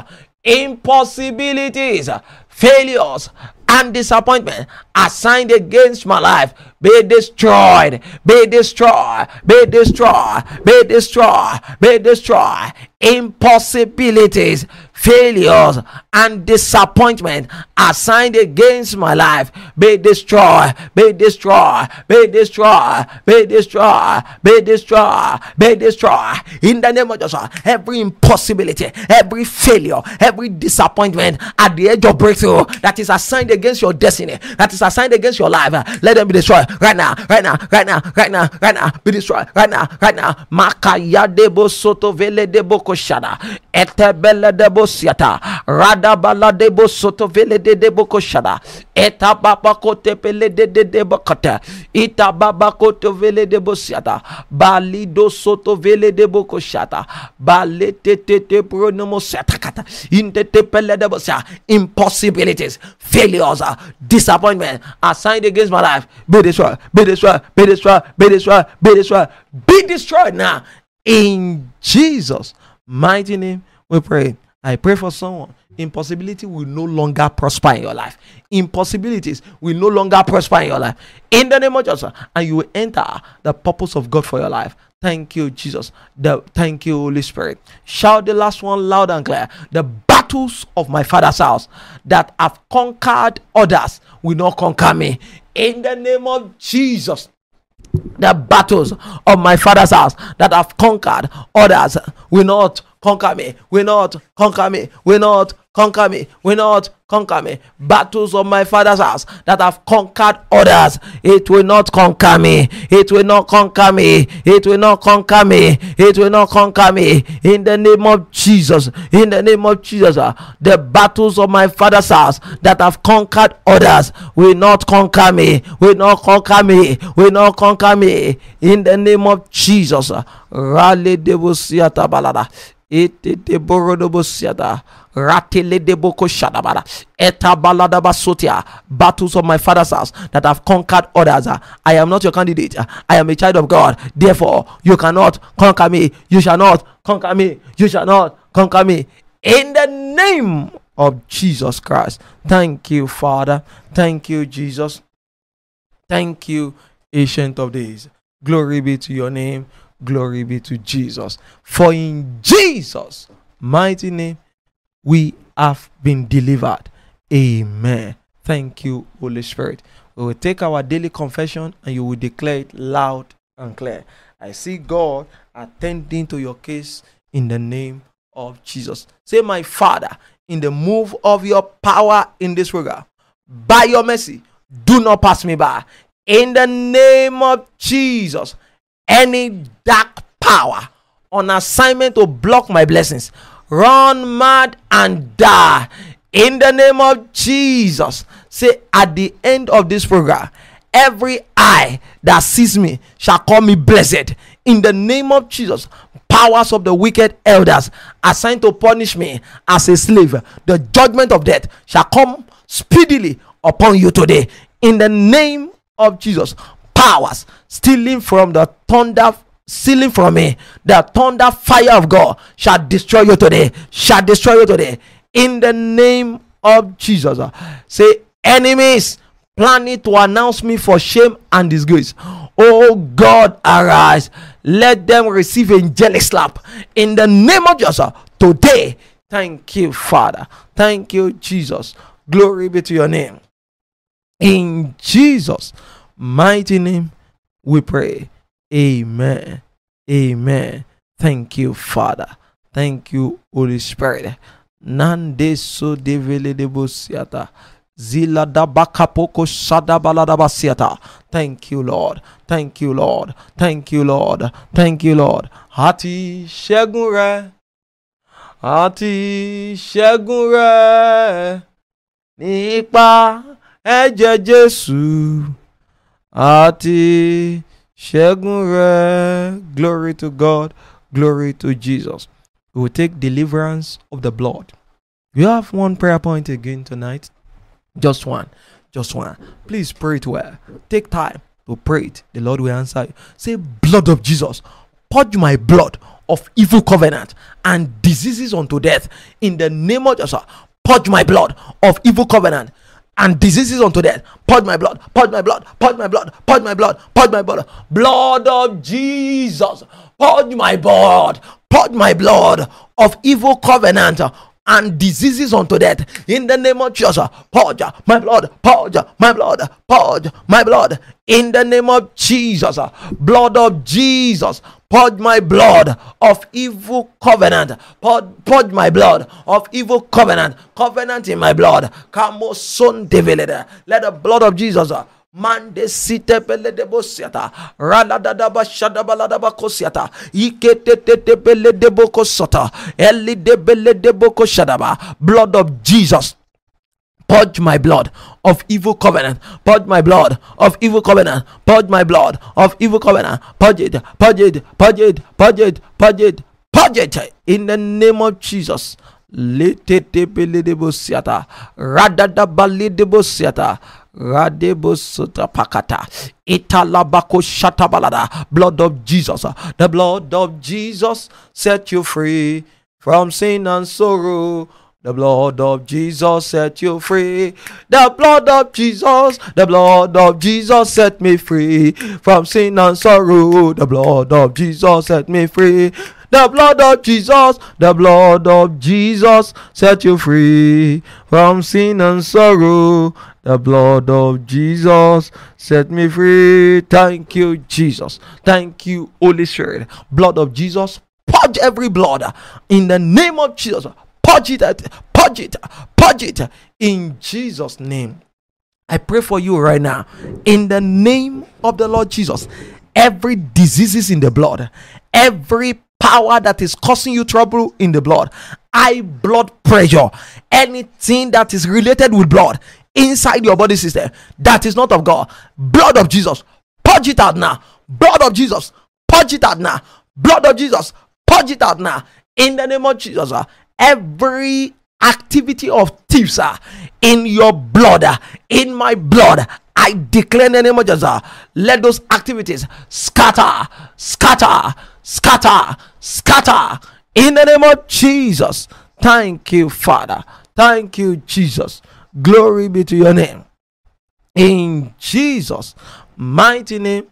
Impossibilities, failures, and disappointment assigned against my life be destroyed, be destroyed, be destroyed, be destroyed, be destroyed. Impossibilities, failures, and disappointment assigned against my life be destroyed, be destroyed, be destroyed, be destroyed, be destroyed, be destroyed. In the name of Jesus, every impossibility, every failure, every disappointment at the edge of breakthrough that is assigned against your destiny, that is assigned against your life, let them be destroyed right now, right now, right now, right now, right now, be destroyed right now, right now. Makaya debo soto vele debo koshada, etebele debo siata, radabala debo soto vele de debo koshada, eta baba kote pele de de debo kata, ita baba kote vele debo siata, balido soto vele debo koshata, balete te te te pronomo siata kata, inte te pele debo sia, impossibilities, failures, disappointment assigned against my life, be destroyed, be destroyed, be destroyed, be destroyed, be destroyed, be destroyed now. In Jesus' mighty name, we pray. I pray for someone. Impossibility will no longer prosper in your life. Impossibilities will no longer prosper in your life. In the name of Jesus, and you will enter the purpose of God for your life. Thank you, Jesus. The thank you, Holy Spirit. Shout the last one loud and clear. The battles of my father's house that have conquered others will not conquer me. In the name of Jesus the battles of my father's house that have conquered others will not conquer me, will not. Conquer me, will not. Conquer me, will not. Conquer me. Battles of my father's house that have conquered others, it will not conquer me, it will not conquer me, it will not conquer me, it will not conquer me. In the name of Jesus, in the name of Jesus, uh, the battles of my father's house that have conquered others will not conquer me, will not conquer me, will not conquer me. In the name of Jesus, uh, Rale Devosiata Balada. Etete borodobo siada. Ratele deboko shadabada. Eta baladaba sotia. Battles of my father's house that have conquered others. I am not your candidate. I am a child of God. Therefore, you cannot conquer me. You shall not conquer me. You shall not conquer me. In the name of Jesus Christ. Thank you, Father. Thank you, Jesus. Thank you, Ancient of Days. Glory be to your name. Glory be to Jesus. For in Jesus' mighty name, we have been delivered. Amen. Thank you, Holy Spirit. We will take our daily confession and you will declare it loud and clear. I see God attending to your case in the name of Jesus. Say, My Father, in the move of your power in this regard, by your mercy, do not pass me by. In the name of Jesus, any dark power on assignment to block my blessings, run mad and die. In the name of Jesus, say at the end of this program, every eye that sees me shall call me blessed. In the name of Jesus, powers of the wicked elders assigned to punish me as a slave, the judgment of death shall come speedily upon you today. In the name of Jesus, powers stealing from the thunder stealing from me. The thunder fire of god shall destroy you today shall destroy you today. In the name of jesus. Say enemies planning to announce me for shame and disgrace. Oh god arise. Let them receive angelic slap. In the name of jesus. Today thank you father. Thank you jesus. Glory be to your name. In jesus mighty name we pray. Amen. Amen. Thank you, Father. Thank you, Holy Spirit. Nande so devele de bosiata. Zila da bakapoko shada balada basiata. Thank you, Lord. Thank you, Lord. Thank you, Lord. Thank you, Lord. Àti ṣẹ́gun rẹ̀. Àti. Nípa ẹ̀jẹ̀ Jésù. Àti ṣẹ́gun. Glory to God. Glory to Jesus. We will take deliverance of the blood. You have one prayer point again tonight. Just one. Just one. Please pray it well. Take time to pray it. The Lord will answer you. Say, Blood of Jesus, purge my blood of evil covenant and diseases unto death. In the name of Jesus, purge my blood of evil covenant and diseases unto death. Purge my blood, purge my blood, purge my blood, purge my blood, purge my blood. Blood of Jesus, purge my blood, purge my blood of evil covenant and diseases unto death. In the name of Jesus, purge my blood, purge my blood, purge my blood. In the name of Jesus, blood of Jesus, purge my blood of evil covenant. Purge, my blood of evil covenant. Covenant in my blood. Let the blood of Jesus mande site bele de bosiata. Radadadaba shadabaladaba kosiata. Ikete te te bele de boko sota eli de bele de boko shadaba blood of jesus. Purge my blood of evil covenant. Purge my blood of evil covenant. Purge my blood of evil covenant. Purge it purge it purge it purge it purge it purge it. In the name of jesus letetebelidebosiata radadabalidebosiata radebosota pakata italabako shatabalada blood of jesus the blood of jesus set you free from sin and sorrow the blood of Jesus set you free. The blood of Jesus, the blood of Jesus set me free from sin and sorrow. The blood of Jesus set me free. The blood of Jesus, the blood of Jesus set you free from sin and sorrow. The blood of Jesus set me free. Thank you, Jesus. Thank you, Holy Spirit. Blood of Jesus, purge every blood in the name of Jesus purge it, purge it, purge it in Jesus' name. I pray for you right now in the name of the Lord Jesus. Every diseases in the blood, every power that is causing you trouble in the blood, high blood pressure, anything that is related with blood inside your body system that is not of God, blood of Jesus, purge it out now. Blood of Jesus, purge it out now. Blood of Jesus, purge it out now. In the name of Jesus, every activity of thieves in your blood, uh, in my blood, I declare in the name of Jesus, let those activities scatter, scatter, scatter, scatter in the name of Jesus. Thank you, Father. Thank you, Jesus. Glory be to your name. In Jesus' mighty name,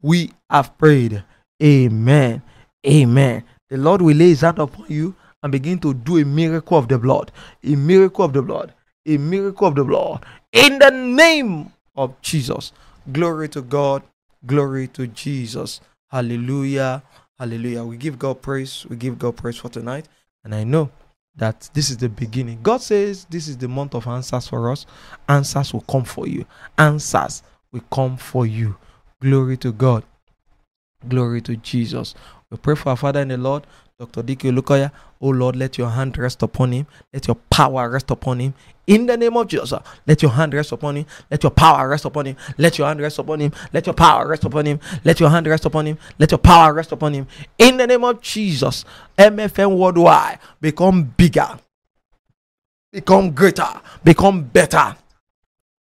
we have prayed. Amen. Amen. The Lord will lay his hand upon you and begin to do a miracle of the blood, a miracle of the blood, a miracle of the blood in the name of Jesus. Glory to God, glory to Jesus. Hallelujah, hallelujah. We give God praise, we give God praise for tonight, and I know that this is the beginning. God says this is the month of answers for us. Answers will come for you, answers will come for you. Glory to God, glory to Jesus. We pray for our Father in the Lord, Dr. D.K. Olukoya. Oh Lord, let your hand rest upon him. Let your power rest upon him. In the name of Jesus, let your hand rest upon him. Let your power rest upon him. Let your hand rest upon him. Let your power rest upon him. Let your hand rest upon him. Let your power rest upon him. In the name of Jesus, MFM worldwide become bigger, become greater, become better.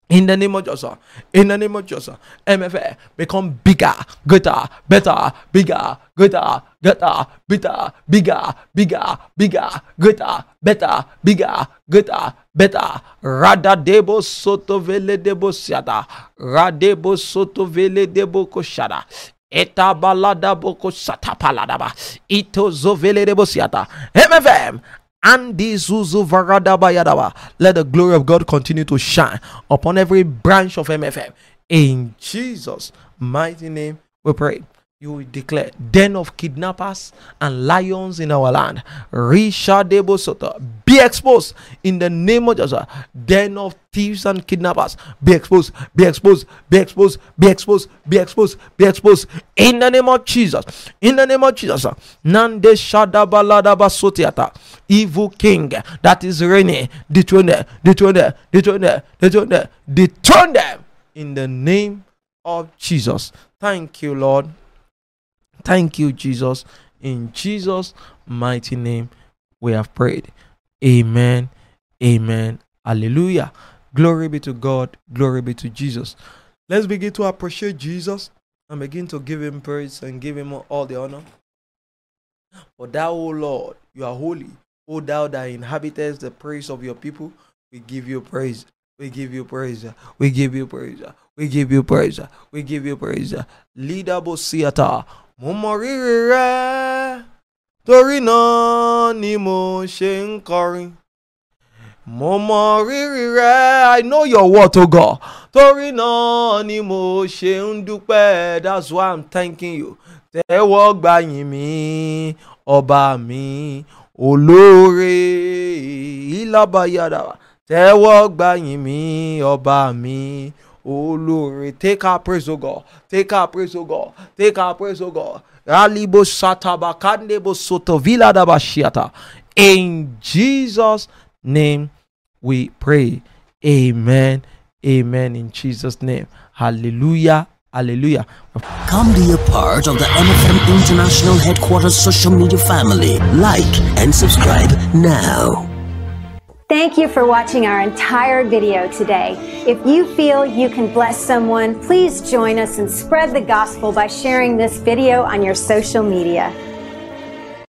In the name of Jesus, in the name of Jesus, MFA become bigger, greater, better, bigger, greater, greater, better, bigger, bigger, bigger, greater, better, bigger, greater, better. Rada debo soto vele debo siada, radebo soto vele debo koshada. Eta balada boko sata paladaba. Ito zovele debo siata. MFM Varada Bayadaba. Let the glory of God continue to shine upon every branch of MFM. In Jesus' mighty name, we pray. You will declare den of kidnappers and lions in our land. Richard Soto, be exposed in the name of Jesus. Den of thieves and kidnappers, be exposed, be exposed, be exposed, be exposed, be exposed, be exposed in the name of Jesus. In the name of Jesus. Nande Shadabaladaba Sotiata, evil king that is reigning, dethrone them, dethrone them, dethrone them, dethrone them, dethrone them in the name of Jesus. Thank you, Lord. Thank you, Jesus. In Jesus' mighty name, we have prayed. Amen. Amen. Hallelujah. Glory be to God. Glory be to Jesus. Let's begin to appreciate Jesus and begin to give him praise and give him all the honor. For thou, O Lord, you are holy. O thou that inhabitest the praise of your people, we give you praise. We give you praise. We give you praise. We give you praise. We give you praise. Leader Bosiata. Mo mọ rírì rẹ torí náà ni mo ṣe ń I know your word o God torí náà ni mo ṣe that's why I'm thanking you. Tẹ́wọ́ gbà yìn mí ọba mi olóore ìlàbàyàdà tẹ́wọ́ gbà yìn mí ọba mi Lord, take our praise, oh God. Take our praise, oh God. Take our praise, oh God. Alibo satabakandebo sotovila dabashiata. In Jesus' name we pray. Amen. Amen. In Jesus' name. Hallelujah. Hallelujah. Come be a part of the MFM International Headquarters social media family. Like and subscribe now. Thank you for watching our entire video today. If you feel you can bless someone, please join us and spread the gospel by sharing this video on your social media.